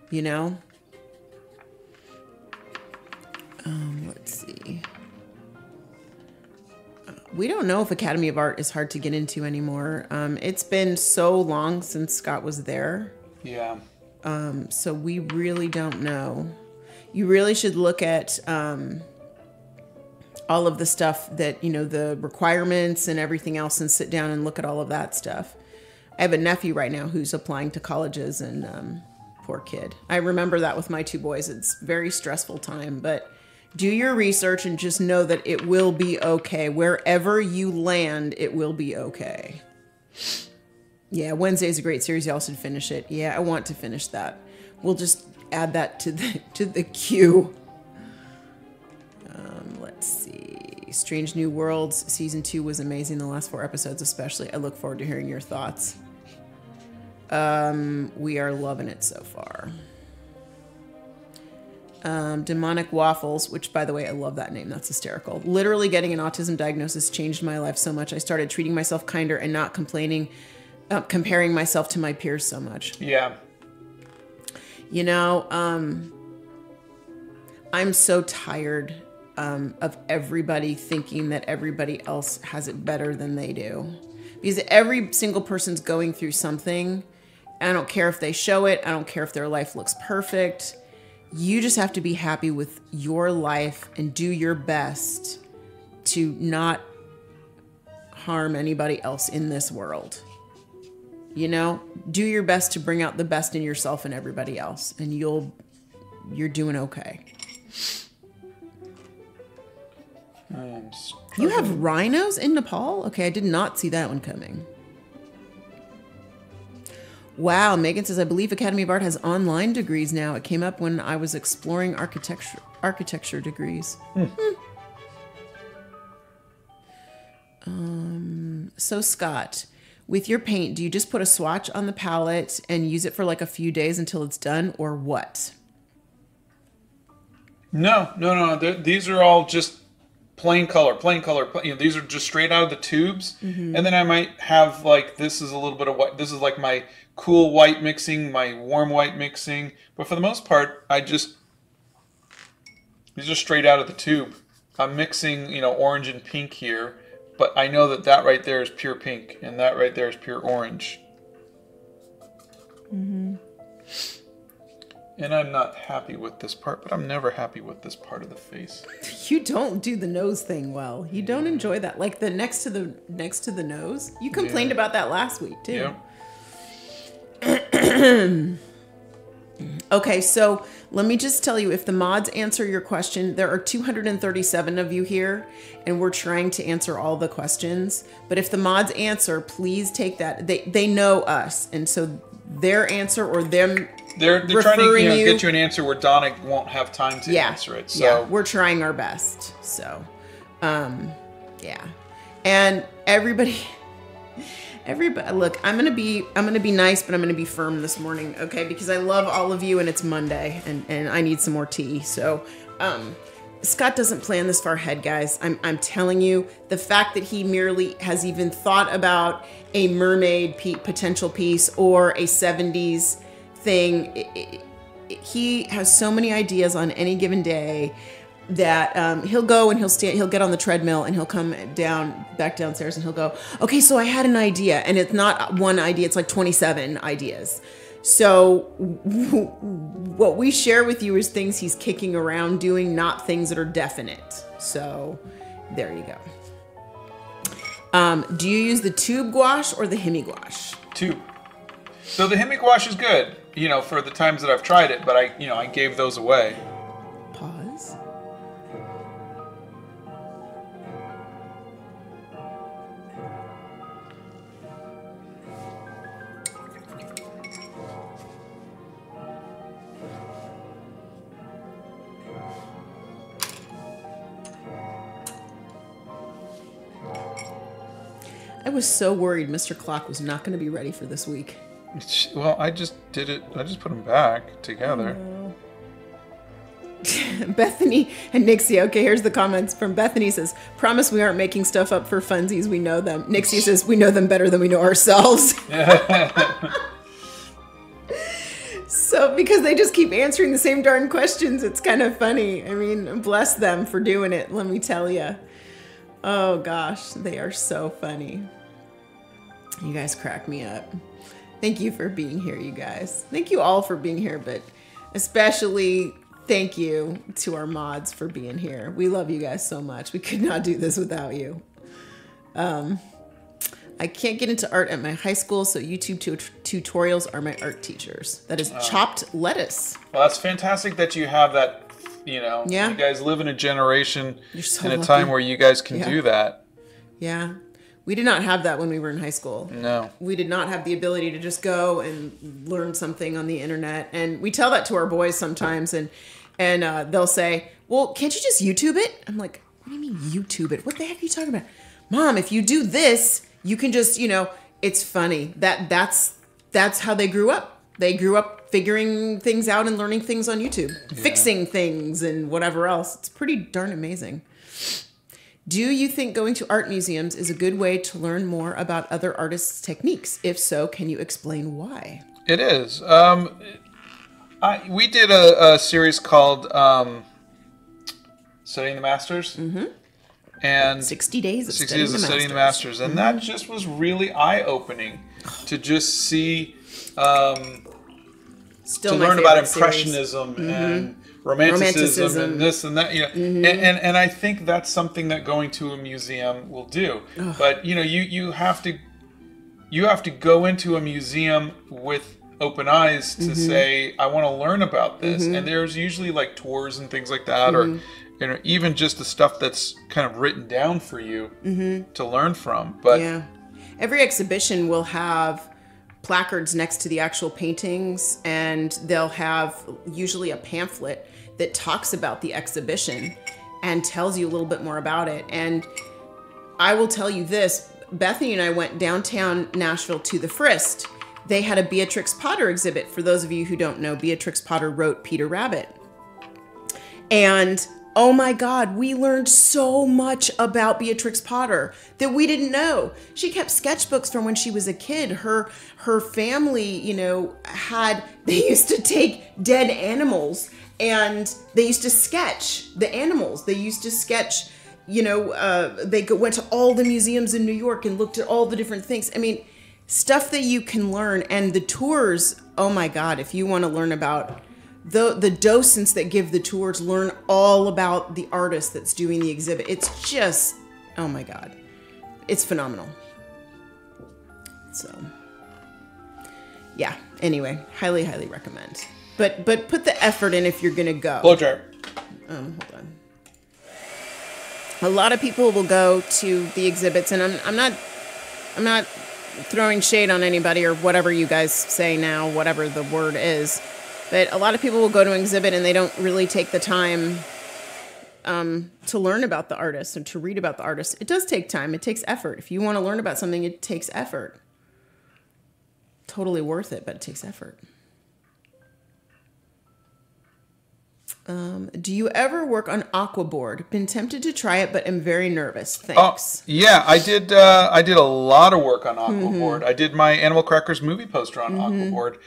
You know? Um, let's see. We don't know if Academy of Art is hard to get into anymore. Um, it's been so long since Scott was there, Yeah. so we really don't know. You really should look at um, all of the stuff that, you know, the requirements and everything else and sit down and look at all of that stuff. I have a nephew right now who's applying to colleges and um, poor kid. I remember that with my two boys. It's very stressful time, but do your research and just know that it will be okay. Wherever you land, it will be okay. Yeah, Wednesday's a great series. Y'all should finish it. Yeah, I want to finish that. We'll just add that to the to the queue. Um, let's see. Strange New Worlds season two was amazing. The last four episodes, especially. I look forward to hearing your thoughts. Um, we are loving it so far. Um, demonic waffles, which by the way, I love that name. That's hysterical. Literally getting an autism diagnosis changed my life so much. I started treating myself kinder and not complaining, uh, comparing myself to my peers so much. Yeah. You know, um, I'm so tired um, of everybody thinking that everybody else has it better than they do. Because every single person's going through something. I don't care if they show it, I don't care if their life looks perfect. You just have to be happy with your life and do your best to not harm anybody else in this world. You know, do your best to bring out the best in yourself and everybody else, and you'll you're doing okay. I am You have rhinos in Nepal? Okay, I did not see that one coming. Wow, Megan says I believe Academy of Art has online degrees now. It came up when I was exploring architecture architecture degrees. Hmm. Um, so Scott, with your paint, do you just put a swatch on the palette and use it for like a few days until it's done, or what? No, no, no. they're- These are all just plain color, plain color. pla- You know, these are just straight out of the tubes, and then I might have like this is a little bit of what This is like my cool white mixing, my warm white mixing. But for the most part, I just these are straight out of the tube. I'm mixing, you know, orange and pink here, but I know that that right there is pure pink, and that right there is pure orange. Mm -hmm. And I'm not happy with this part, but I'm never happy with this part of the face. You don't do the nose thing well. You don't enjoy that. Like the next to the next to the nose. You complained Yeah. about that last week too. Yeah. Okay, so let me just tell you if the mods answer your question, there are 237 of you here, and we're trying to answer all the questions. But if the mods answer, please take that. They they know us, and so their answer or them They're, they're trying to you know, you- get you an answer where Donna won't have time to yeah, answer it. So yeah, we're trying our best. So, um, yeah, and everybody, everybody, look, I'm gonna be, I'm gonna be nice, but I'm gonna be firm this morning, okay? Because I love all of you, and it's Monday, and and I need some more tea. So, um. Scott doesn't plan this far ahead, guys. I'm, I'm telling you, the fact that he merely has even thought about a mermaid pe- potential piece or a 70s thing, i- i- i- he has so many ideas on any given day that um, he'll go and he'll stand, he'll get on the treadmill and he'll come down back downstairs and he'll go, okay, so I had an idea, and it's not one idea; it's like 27 ideas. So what we share with you is things he's kicking around doing, not things that are definite. So there you go. Um, do you use the tube gouache or the hemi gouache? two. So the hemi gouache is good, you know, for the times that I've tried it, but I, you know, I gave those away. Was so worried Mr. Clock was not going to be ready for this week. Well, I just did it. I just put them back together. Bethany and Nixie. Okay, here's the comments from Bethany says, Promise we aren't making stuff up for funsies. We know them. Nixie says, We know them better than we know ourselves. so, because they just keep answering the same darn questions, it's kind of funny. I mean, bless them for doing it, let me tell you. Oh gosh, they are so funny. You guys crack me up. Thank you for being here, you guys. Thank you all for being here, but especially thank you to our mods for being here. We love you guys so much. We could not do this without you. Um, I can't get into art at my high school, so YouTube tu- tutorials are my art teachers. That is chopped lettuce. Well, that's fantastic that you have that. You know, Yeah. you guys live in a generation so in a lucky. time where you guys can Yeah. do that. Yeah. We did not have that when we were in high school. No. we did not have the ability to just go and learn something on the internet. And we tell that to our boys sometimes and and uh, they'll say well can't you just youtube it? I'm like what do you mean youtube it? What the heck are you talking about? Mom if you do this you can just you know it's funny. That that's that's how they grew up. They grew up figuring things out and learning things on youtube fixing things and whatever else. It's pretty darn amazing do you think going to art museums is a good way to learn more about other artists' techniques? If so, can you explain why? It is. Um, I, we did a, a series called um, Studying the Masters. Mm-hmm. And 60 days of 60 studying days the of studying the masters. and that just was really eye opening to just see um, Still to learn about impressionism and romanticism, Romanticism. and this and that. You know, mm-hmm. and, and and I think that's something that going to a museum will do. But you know, you you have to you have to go into a museum with open eyes to mm-hmm. say I want to learn about this. Mm-hmm. And there's usually like tours and things like that, or you know, even just the stuff that's kind of written down for you to learn from. But Yeah. Every exhibition will have placards next to the actual paintings, and they'll have usually a pamphlet that talks about the exhibition and tells you a little bit more about it. And I will tell you this Bethany and I went downtown Nashville to the Frist. They had a Beatrix Potter exhibit. For those of you who don't know, Beatrix Potter wrote Peter Rabbit. And oh my God, we learned so much about Beatrix Potter that we didn't know. She kept sketchbooks from when she was a kid. Her her family, you know, had they used to take dead animals and they used to sketch the animals. They used to sketch, you know, uh, they go, went to all the museums in New York and looked at all the different things. I mean, stuff that you can learn and the tours oh my god if you want to learn about the the docents that give the tours learn all about the artist that's doing the exhibit it's just oh my god it's phenomenal so yeah anyway highly highly recommend but but put the effort in if you're gonna go Blow um, hold on. A lot of people will go to the exhibits, and I'm, I'm not, I'm not throwing shade on anybody or whatever you guys say now, whatever the word is. But a lot of people will go to an exhibit and they don't really take the time um, to learn about the artist and to read about the artist. It does take time. It takes effort. If you want to learn about something, it takes effort. Totally worth it, but it takes effort. Um, do you ever work on Aquaboard? Been tempted to try it, but am very nervous. Oh, Thanks. yeah, I did. Uh, I did a lot of work on Mm-hmm. Aquaboard. I did my Animal Crackers movie poster on Aquaboard.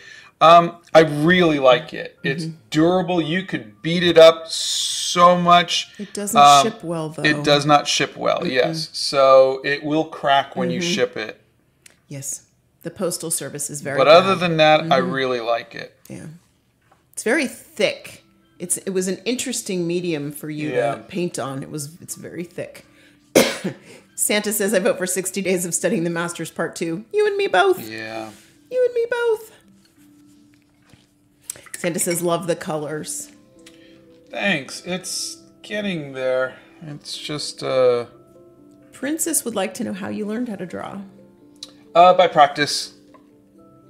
Um, I really like it. It's Mm-hmm. durable. You could beat it up so much. It doesn't Um, ship well, though. It does not ship well. Yes, so it will crack when Mm-hmm. you ship it. Yes, the postal service is very. But bad. other than that, I Mm-hmm. really like it. yeah, it's very thick. It's it was an interesting medium for you Yeah. to paint on. It was it's very thick. Santa says, "I vote for sixty days of studying the Masters Part Two. You and me both. Yeah. You and me both." Santa says, "Love the colors." Thanks. It's getting there. It's just uh, Princess would like to know how you learned how to draw. uh by practice.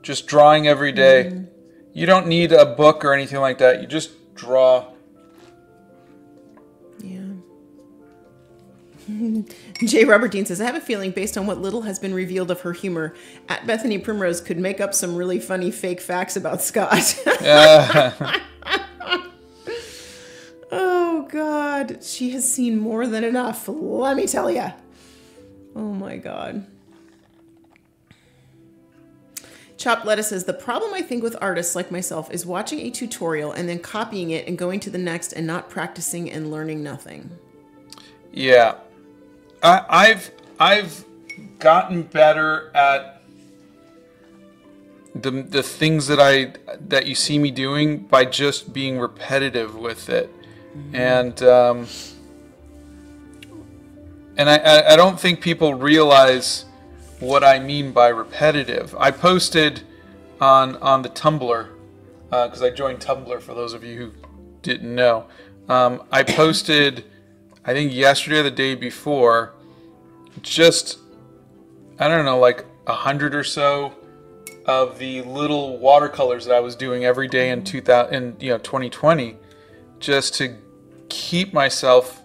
Just drawing every day. Mm-hmm. You don't need a book or anything like that. You just draw. Yeah. Jay Robert Dean says, I have a feeling, based on what little has been revealed of her humor, at Bethany Primrose could make up some really funny fake facts about Scott. oh, God. She has seen more than enough, let me tell you. Oh, my God. Chopped Lettuce says, The problem I think with artists like myself is watching a tutorial and then copying it and going to the next and not practicing and learning nothing. Yeah, I, I've I've gotten better at the the things that I that you see me doing by just being repetitive with it, and um, and I I don't think people realize what I mean by repetitive. I posted on on the Tumblr because I joined Tumblr for those of you who didn't know. Um, I posted, I think yesterday or the day before, just I don't know, like a hundred or so of the little watercolors that I was doing every day in 2000, in you know 2020, just to keep myself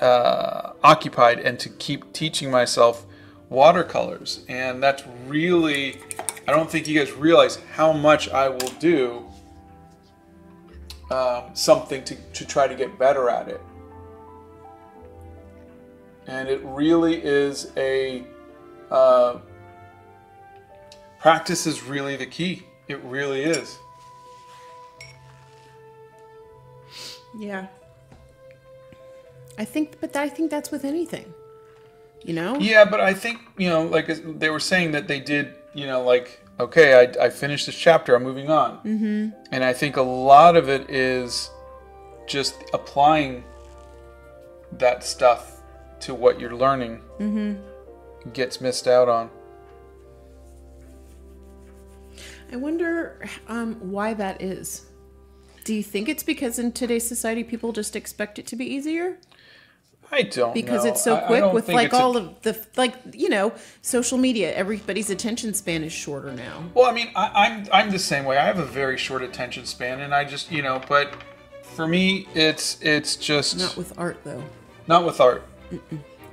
uh, occupied and to keep teaching myself watercolors. And that's really, I don't think you guys realize how much I will do um, something to, to try to get better at it. And it really is a, uh, practice is really the key. It really is. Yeah. I think, but I think that's with anything. You know? Yeah, but I think you know, like they were saying that they did, you know, like okay, I, I finished this chapter, I'm moving on, mm-hmm. and I think a lot of it is just applying that stuff to what you're learning mm-hmm. gets missed out on. I wonder um, why that is. Do you think it's because in today's society people just expect it to be easier? I don't Because know. it's so quick with like it's a- all of the like you know social media. Everybody's attention span is shorter now. Well, I mean, I, I'm I'm the same way. I have a very short attention span, and I just you know, but for me, it's it's just Not with art though. not with art.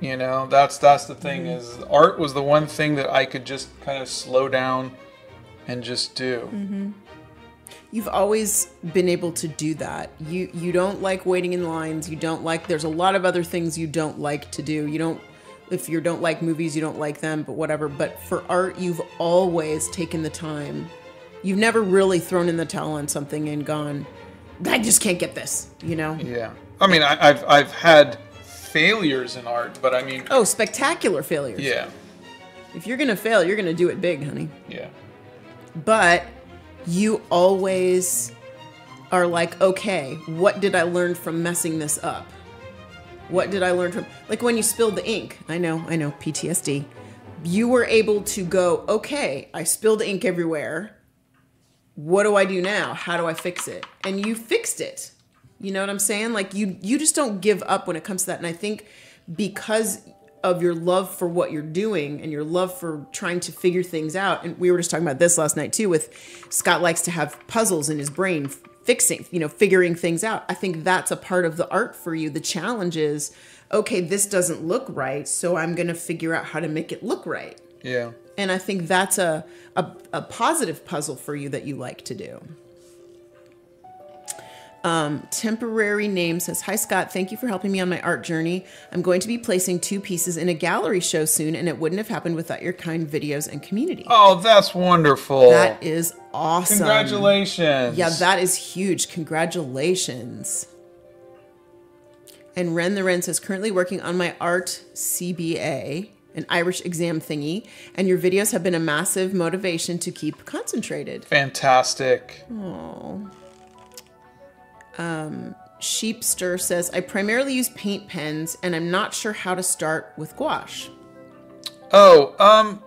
You know, that's that's the thing is art was the one thing that I could just kind of slow down and just do. Mm-hmm. You've always been able to do that. You you don't like waiting in lines. You don't like there's a lot of other things you don't like to do. You don't if you don't like movies, you don't like them, but whatever. But for art, you've always taken the time. You've never really thrown in the towel on something and gone, I just can't get this, you know? Yeah. I mean, I, I've I've had failures in art, but I mean, Oh, spectacular failures. yeah. If you're gonna fail, you're gonna do it big, honey. Yeah. But you always are like, okay, what did I learn from messing this up? What did I learn from like when you spilled the ink? I know, I know, PTSD. You were able to go, okay, I spilled ink everywhere. What do I do now? How do I fix it? And you fixed it. You know what I'm saying? Like you you just don't give up when it comes to that. And I think because of your love for what you're doing and your love for trying to figure things out. And we were just talking about this last night too with Scott likes to have puzzles in his brain fixing, you know, figuring things out. I think that's a part of the art for you. The challenge is, okay, this doesn't look right, so I'm going to figure out how to make it look right. Yeah. And I think that's a, a, a positive puzzle for you that you like to do. Um, temporary name says, Hi Scott, thank you for helping me on my art journey. I'm going to be placing two pieces in a gallery show soon, and it wouldn't have happened without your kind videos and community. Oh, that's wonderful. That is awesome. Congratulations. Yeah, that is huge. Congratulations. And Ren the Ren says, currently working on my art CBA, an Irish exam thingy, and your videos have been a massive motivation to keep concentrated. Fantastic. Oh. Um, Sheepster says, I primarily use paint pens and I'm not sure how to start with gouache. Oh, um,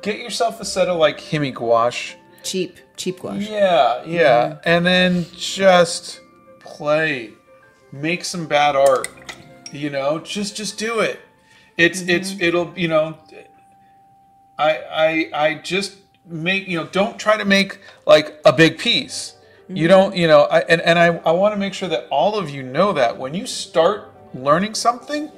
get yourself a set of like Himi gouache. Cheap, cheap gouache. Yeah, yeah. And then just play. Make some bad art. You know, just just do it. It's it's it'll, you know, I I I just make, you know, don't try to make like a big piece. You don't, you know, I, and, and I, I want to make sure that all of you know that when you start learning something,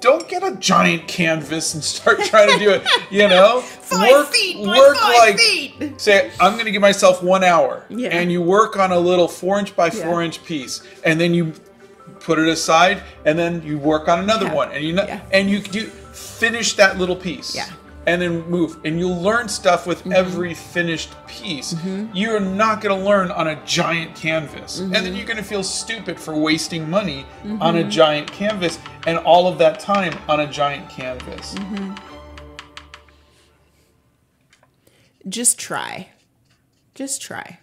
don't get a giant canvas and start trying to do it. You know, Five feet work five like feet. say I'm going to give myself one hour, Yeah. and you work on a little four inch by four Yeah. inch piece, and then you put it aside, and then you work on another Yeah. one, and you know, and you do finish that little piece. Yeah. Mm-hmm. And then move, and you'll learn stuff with every finished piece. You're not going to learn on a giant canvas, and Mm-hmm. then you're going to feel stupid for wasting money on a giant canvas and all of that time on a giant canvas. Mm-hmm. Just try. Just try.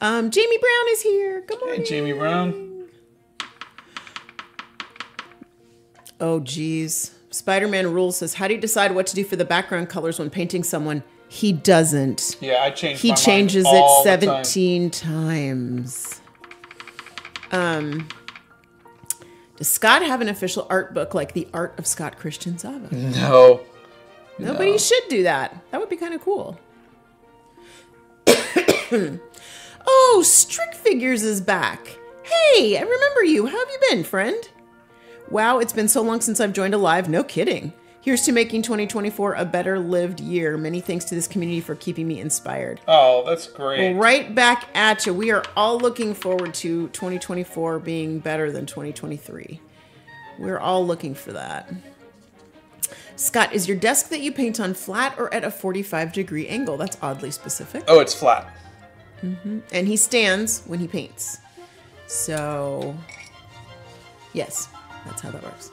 Um, Jamie Brown is here. Good morning. Hey, Jamie Brown. Oh, geez. Spider Man Rules says, How do you decide what to do for the background colors when painting someone? He doesn't. Yeah, I changed. He changes it all the time. 17 times. Um, does Scott have an official art book like The Art of Scott Christian Sava? No. Nobody No. should do that. That would be kind of cool. oh, Strick Figures is back. Hey, I remember you. How have you been, friend? Wow, it's been so long since I've joined a live. No kidding. Here's to making 2024 a better lived year. Many thanks to this community for keeping me inspired. Oh, that's great. Well, right back at you. We are all looking forward to 2024 being better than 2023. We're all looking for that. Scott, is your desk that you paint on flat or at a 45 degree angle? That's oddly specific. Oh, it's flat. Mm-hmm. And he stands when he paints. So, yes, that's how that works.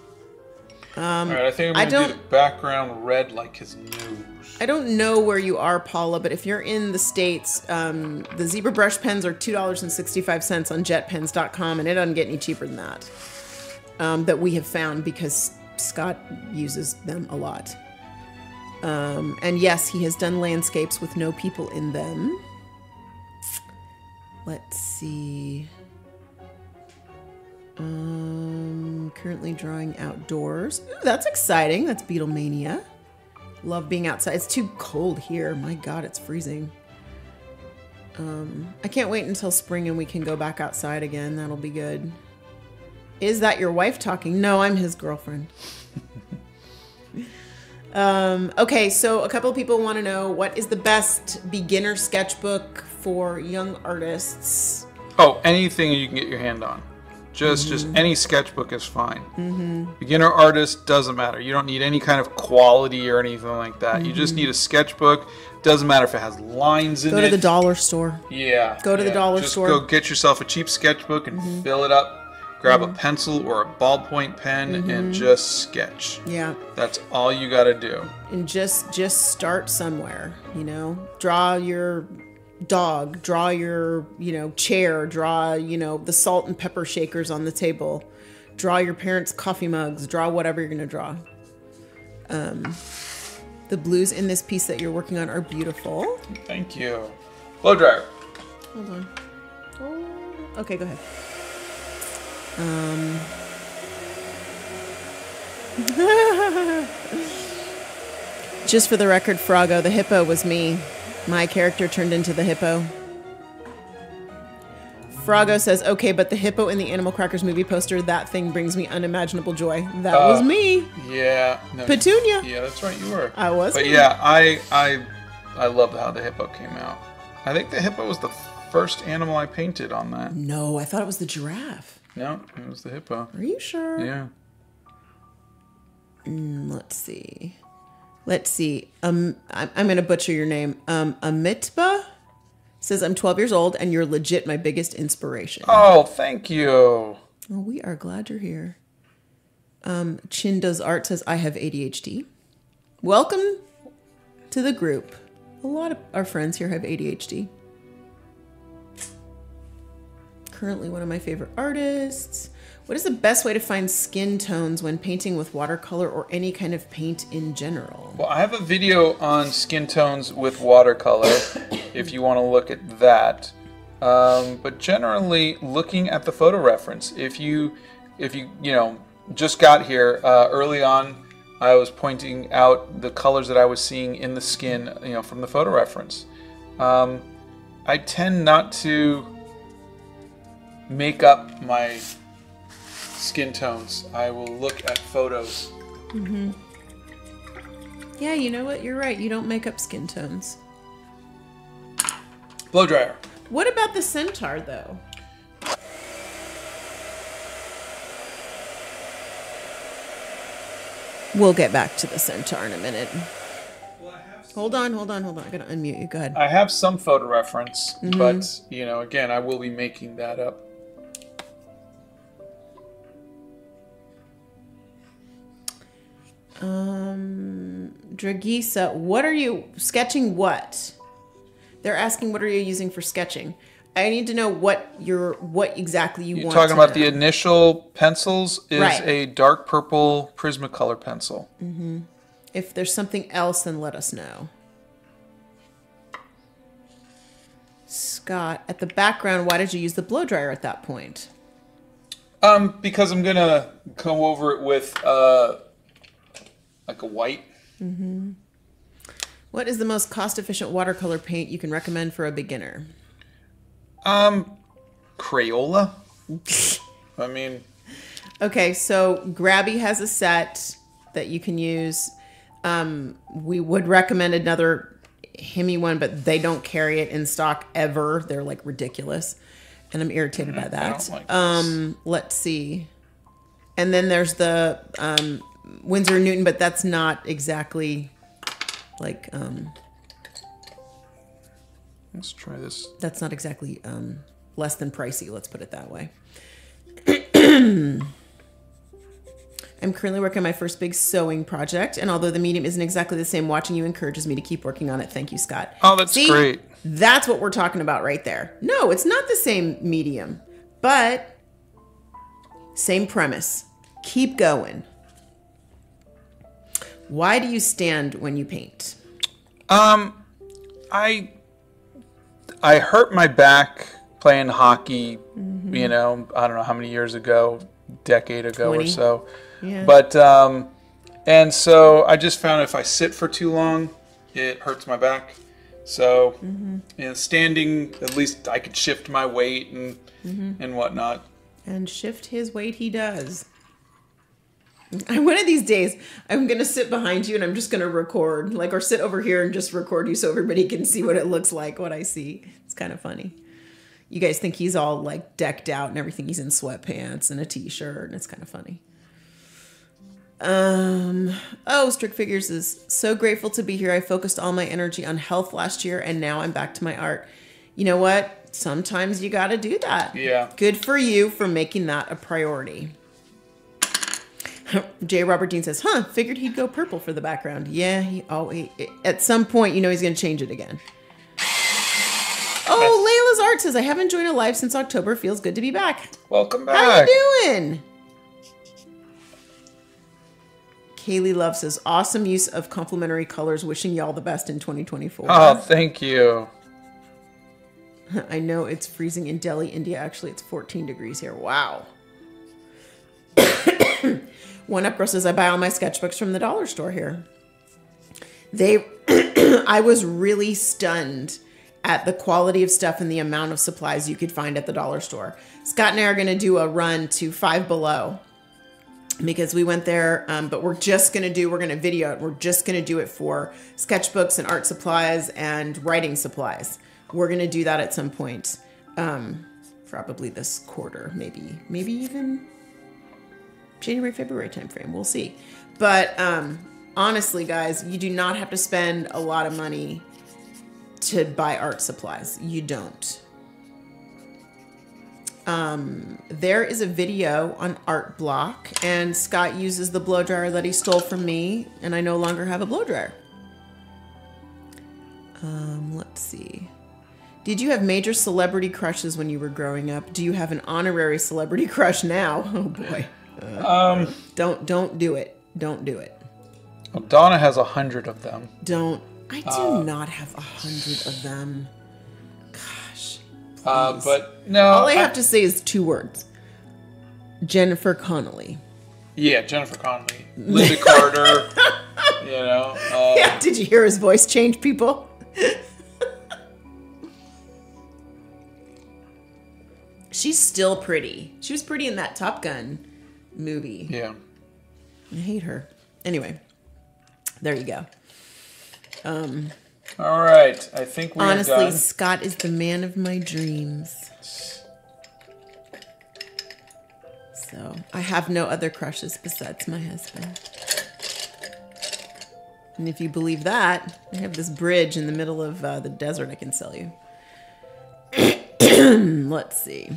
All right, I think I'm gonna do don't- the background red like his nose. I don't know where you are, Paula, but if you're in the States, um, the zebra brush pens are $2.65 on jetpens.com, and it doesn't get any cheaper than that. Um, that we have found because Scott uses them a lot. Um, and yes, he has done landscapes with no people in them. Let's see. Um, currently drawing outdoors. Ooh, that's exciting. That's Beatlemania. Love being outside. It's too cold here. My God, it's freezing. Um, I can't wait until spring and we can go back outside again. That'll be good. Is that your wife talking? No, I'm his girlfriend. um, okay, so a couple of people want to know what is the best beginner sketchbook for young artists? Oh, anything you can get your hand on. Just just Mm-hmm. any sketchbook is fine. Beginner artist doesn't matter. You don't need any kind of quality or anything like that. You just need a sketchbook. Doesn't matter if it has lines in Mm-hmm. Go it. to the dollar store. Yeah. Go to the dollar just store. Mm-hmm. Go get yourself a cheap sketchbook and fill it up. grab a pencil or a ballpoint pen and just sketch. Yeah. That's all you got to do. and just just start somewhere you know draw your dog draw your you know chair draw you know the salt and pepper shakers on the table draw your parents coffee mugs draw whatever you're gonna draw um the blues in this piece that you're working on are beautiful Thank you. Blow dryer. hold on oh, okay go ahead um Just for the record, Frago, the hippo was me. My character turned into the hippo. Frago says, okay, but the hippo in the Animal Crackers movie poster, that thing brings me unimaginable joy. That was Uh, me. Yeah. No, Petunia. Yeah, that's right. You were. I was But me. yeah, I I I love how the hippo came out. I think the hippo was the first animal I painted on that. No, I thought it was the giraffe. No, it was the hippo. Are you sure? Yeah. Let's see. Let's see. Um, I'm, I'm going to butcher your name. Um, Amitba says, I'm 12 years old and you're legit my biggest inspiration. Oh, thank you. Oh, we are glad you're here. Um, Chin Does Art says, I have ADHD. Welcome to the group. A lot of our friends here have ADHD. Currently, one of my favorite artists. What is the best way to find skin tones when painting with watercolor or any kind of paint in general? Well, I have a video on skin tones with watercolor if you want to look at that. Um, but generally, looking at the photo reference. If you, if you, you know, just got here uh, early on, I was pointing out the colors that I was seeing in the skin, you know, from the photo reference. Um, I tend not to make up my skin tones. I will look at photos. Mhm. Yeah, you know what? You're right. You don't make up skin tones. Blow dryer. What about the centaur, though? We'll get back to the centaur in a minute. Hold on, hold on, hold on. I gotta unmute you. Go ahead. I have some photo reference, but you know, again, I will be making that up. Um, Dragisa, what are you sketching? What? They're asking, what are you using for sketching? I need to know what you're, what exactly you You're want. talking about the initial pencils is Right. a dark purple Prismacolor pencil. If there's something else, then let us know. Scott, at the background, why did you use the blow dryer at that point? Um, because I'm gonna go over it with uh, like a white. What is the most cost efficient watercolor paint you can recommend for a beginner? Um, Crayola. I mean, Okay, so Grabie has a set that you can use. Um, we would recommend another Himi one, but they don't carry it in stock ever. They're like ridiculous. And I'm irritated by that. don't like um, let's see. And then there's the um, Winsor and Newton, but that's not exactly like um, let's try this. that's not exactly um, less than pricey. Let's put it that way. I'm currently working on my first big sewing project, and although the medium isn't exactly the same, watching you encourages me to keep working on it. Thank you, Scott. Oh, that's See? great. That's what we're talking about right there. No, it's not the same medium, but same premise. Keep going. Why do you stand when you paint? Um, I I hurt my back playing hockey. You know, I don't know how many years ago, decade ago 20. or so. Yeah. But um, and so I just found if I sit for too long, it hurts my back. So, you know, standing at least I could shift my weight and and whatnot. And shift his weight he does. One of these days, I'm gonna sit behind you and I'm just gonna record, like, or sit over here and just record you so everybody can see what it looks like, what I see. It's kind of funny. You guys think he's all like decked out and everything. He's in sweatpants and a t-shirt, and it's kind of funny. Um. Oh, Strict Figures is so grateful to be here. I focused all my energy on health last year, and now I'm back to my art. You know what? sometimes you got to do that. Yeah. Good for you for making that a priority. J. Robert Dean says, "Huh? Figured he'd go purple for the background. Yeah, he. always. at some point, you know, he's going to change it again." Oh, Layla's art says, "I haven't joined a live since October. Feels good to be back. Welcome back. How you doing?" Kaylee Love says, "Awesome use of complementary colors. Wishing y'all the best in 2024." Oh, thank you. I know it's freezing in Delhi, India. Actually, it's 14 degrees here. Wow. One Up says, I buy all my sketchbooks from the dollar store here. They, I was really stunned at the quality of stuff and the amount of supplies you could find at the dollar store. Scott and I are going to do a run to Five Below because we went there, um, but we're just going to do, we're going to video it. We're just going to do it for sketchbooks and art supplies and writing supplies. We're going to do that at some point. Um, probably this quarter, maybe, maybe even January, February timeframe. We'll see. But um, honestly, guys, you do not have to spend a lot of money to buy art supplies. You don't. Um, there is a video on Art Block, and Scott uses the blow dryer that he stole from me, and I no longer have a blow dryer. Um, let's see. Did you have major celebrity crushes when you were growing up? Do you have an honorary celebrity crush now? Oh boy. Um, Don't don't do it. Don't do it. well, Donna has a hundred of them. Don't. I do Uh, not have a hundred of them. Gosh. Uh, but no, all I I- have to say is two words. Jennifer Connelly. yeah, Jennifer Connelly, Lynda Carter. you know, uh, Yeah, did you hear his voice change, people? She's still pretty. She was pretty in that Top Gun movie. yeah. I hate her. Anyway, there you go. Um, All right, I think we're Honestly. Scott is the man of my dreams. So I have no other crushes besides my husband. And if you believe that, I have this bridge in the middle of uh, the desert I can sell you. Let's see.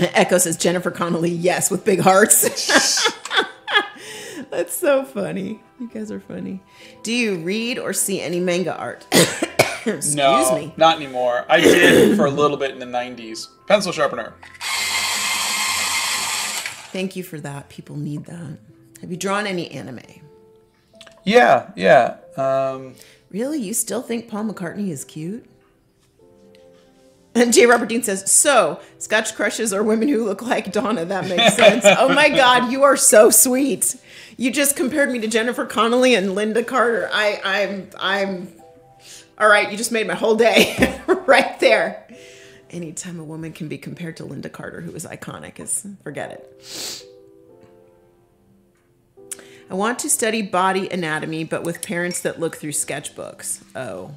Echo says Jennifer Connelly, yes, with big hearts. That's so funny. You guys are funny. Do you read or see any manga art? Excuse no, me. not anymore. I did for a little bit in the '90s. Pencil sharpener. Thank you for that. People need that. Have you drawn any anime? Yeah, yeah. Um, Really? You still think Paul McCartney is cute? And J. Robert Dean says, So, Scott's crushes are women who look like Donna. That makes sense. oh my God, you are so sweet. You just compared me to Jennifer Connelly and Lynda Carter. I, I'm, I'm, all right, you just made my whole day right there. Anytime a woman can be compared to Lynda Carter, who is iconic, is forget it. I want to study body anatomy, but with parents that look through sketchbooks. Oh.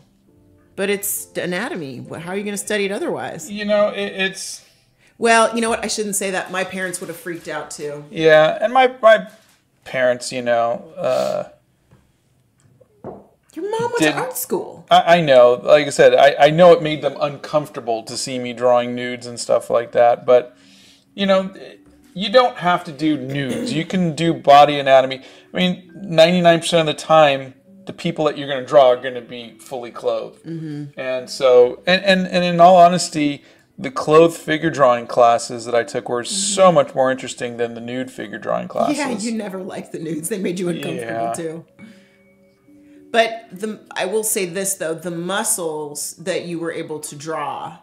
But it's anatomy. How are you going to study it otherwise? you know, it, it's Well, you know what? I shouldn't say that. My parents would have freaked out too. yeah, and my my parents, you know, uh, Your mom went Did- to art school. I, I know, like I said, I, I know it made them uncomfortable to see me drawing nudes and stuff like that, but you know, you don't have to do nudes. You can do body anatomy. I mean, 99% of the time, the people that you're going to draw are going to be fully clothed. Mm-hmm. And so, and, and, and in all honesty, the clothed figure drawing classes that I took were so much more interesting than the nude figure drawing classes. Yeah, you never liked the nudes. They made you uncomfortable Yeah. too. But the I will say this though, the muscles that you were able to draw,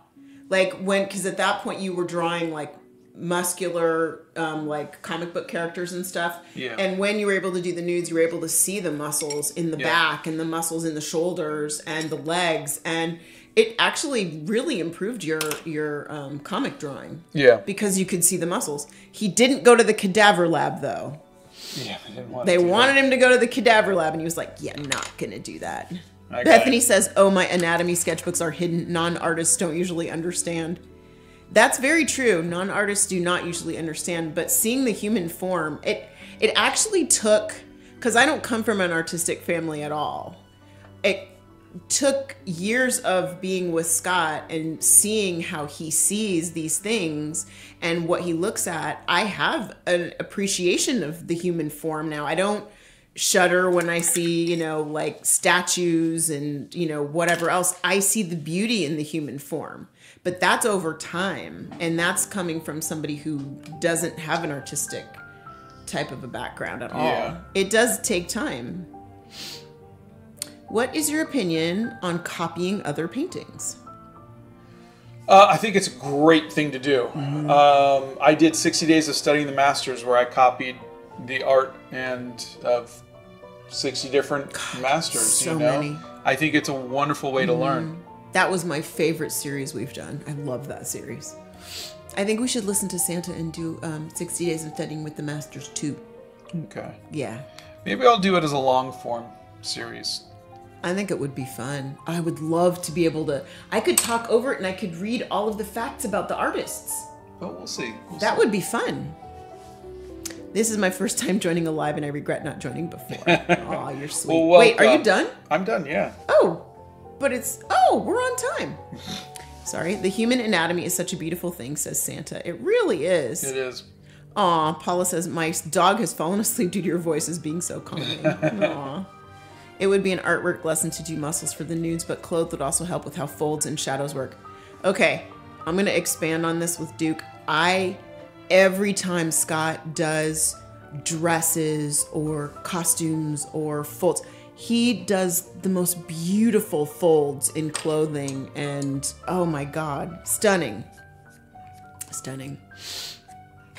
like when because at that point you were drawing like muscular um, like comic book characters and stuff. Yeah. And when you were able to do the nudes, you were able to see the muscles in the Yeah. back and the muscles in the shoulders and the legs and it actually really improved your your um, comic drawing yeah. because you could see the muscles. He didn't go to the cadaver lab though. Yeah, didn't want They wanted that. him to go to the cadaver lab, and he was like, "Yeah, I'm not gonna do that." I Bethany says, "Oh, my anatomy sketchbooks are hidden. Non-artists don't usually understand." That's very true. Non-artists do not usually understand, but seeing the human form, it it actually took because I don't come from an artistic family at all. It took years of being with Scott and seeing how he sees these things and what he looks at, I have an appreciation of the human form now. I don't shudder when I see, you know, like statues and, you know, whatever else. I see the beauty in the human form. But that's over time. And that's coming from somebody who doesn't have an artistic type of a background at all. Yeah. It does take time. What is your opinion on copying other paintings? Uh, I think it's a great thing to do. Mm-hmm. Um, I did 60 days of studying the masters where I copied the art and of 60 different masters. so you know, many. I think it's a wonderful way to learn. That was my favorite series we've done. I love that series. I think we should listen to Santa and do um, 60 Days of Studying with the Masters too. Okay, Yeah. maybe I'll do it as a long form series. I think it would be fun. I would love to be able to. I could talk over it and I could read all of the facts about the artists. Oh, we'll see. We'll That see. would be fun. This is my first time joining a live and I regret not joining before. Aw, you're sweet. Well, Wait, are you done? I'm done. Yeah. But it's oh, we're on time. Sorry, the human anatomy is such a beautiful thing, says Santa. It really is. It is. Aw, Paula says my dog has fallen asleep due to your voices being so calming. Aw. It would be an artwork lesson to do muscles for the nudes, but clothes would also help with how folds and shadows work. Okay, I'm gonna expand on this with Duke. I every time Scott does dresses or costumes or folds, he does the most beautiful folds in clothing and oh my god, stunning. Stunning.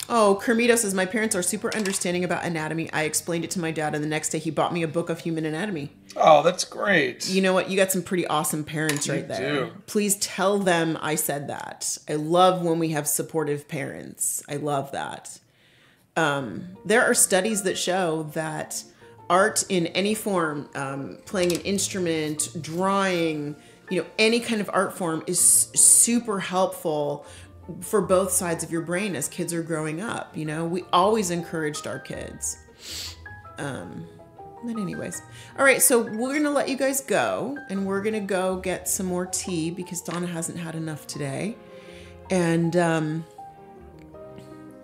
Oh, Kermito says my parents are super understanding about anatomy. I explained it to my dad, and the next day he bought me a book of human anatomy. Oh, that's great. You know what? You got some pretty awesome parents right there. do. Please tell them I said that. I love when we have supportive parents. I love that. Um, there are studies that show that art in any form, um, playing an instrument, drawing, you know, any kind of art form is super helpful for both sides of your brain as kids are growing up. You know, we always encouraged our kids. Um, but anyways, all right. So we're gonna let you guys go, and we're gonna go get some more tea because Donna hasn't had enough today, and um,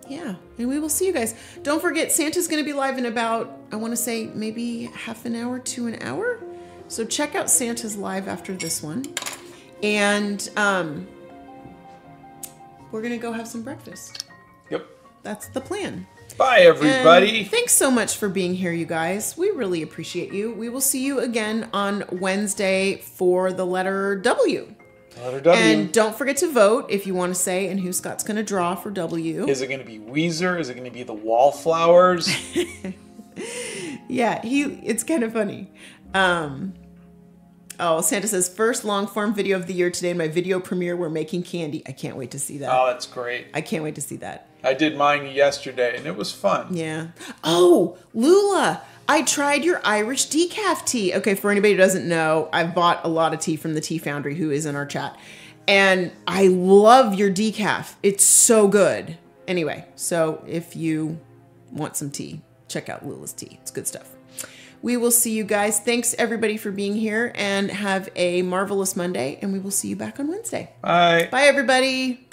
yeah, and we will see you guys. Don't forget, Santa's gonna be live in about I want to say maybe half an hour to an hour. So check out Santa's live after this one, and um, we're gonna go have some breakfast. Yep. That's the plan. Bye, And everybody. thanks so much for being here, you guys. We really appreciate you. We will see you again on Wednesday for the. Letter W. And don't forget to vote if you want to say and who Scott's going to draw for W. Is it going to be Weezer? Is it going to be the Wallflowers? yeah, he. It's kind of funny. Um, oh, Santa says first long form video of the year today. In my video premiere, we're making candy. I can't wait to see that. oh, that's great. I can't wait to see that. I did mine yesterday, and it was fun. Yeah. Oh, Lula, I tried your Irish decaf tea. Okay, for anybody who doesn't know, I've bought a lot of tea from the Tea Foundry who is in our chat. And I love your decaf. It's so good. Anyway, so if you want some tea, check out Lula's tea. It's good stuff. We will see you guys. Thanks everybody for being here and have a marvelous Monday and we will see you back on Wednesday. Bye. Bye everybody.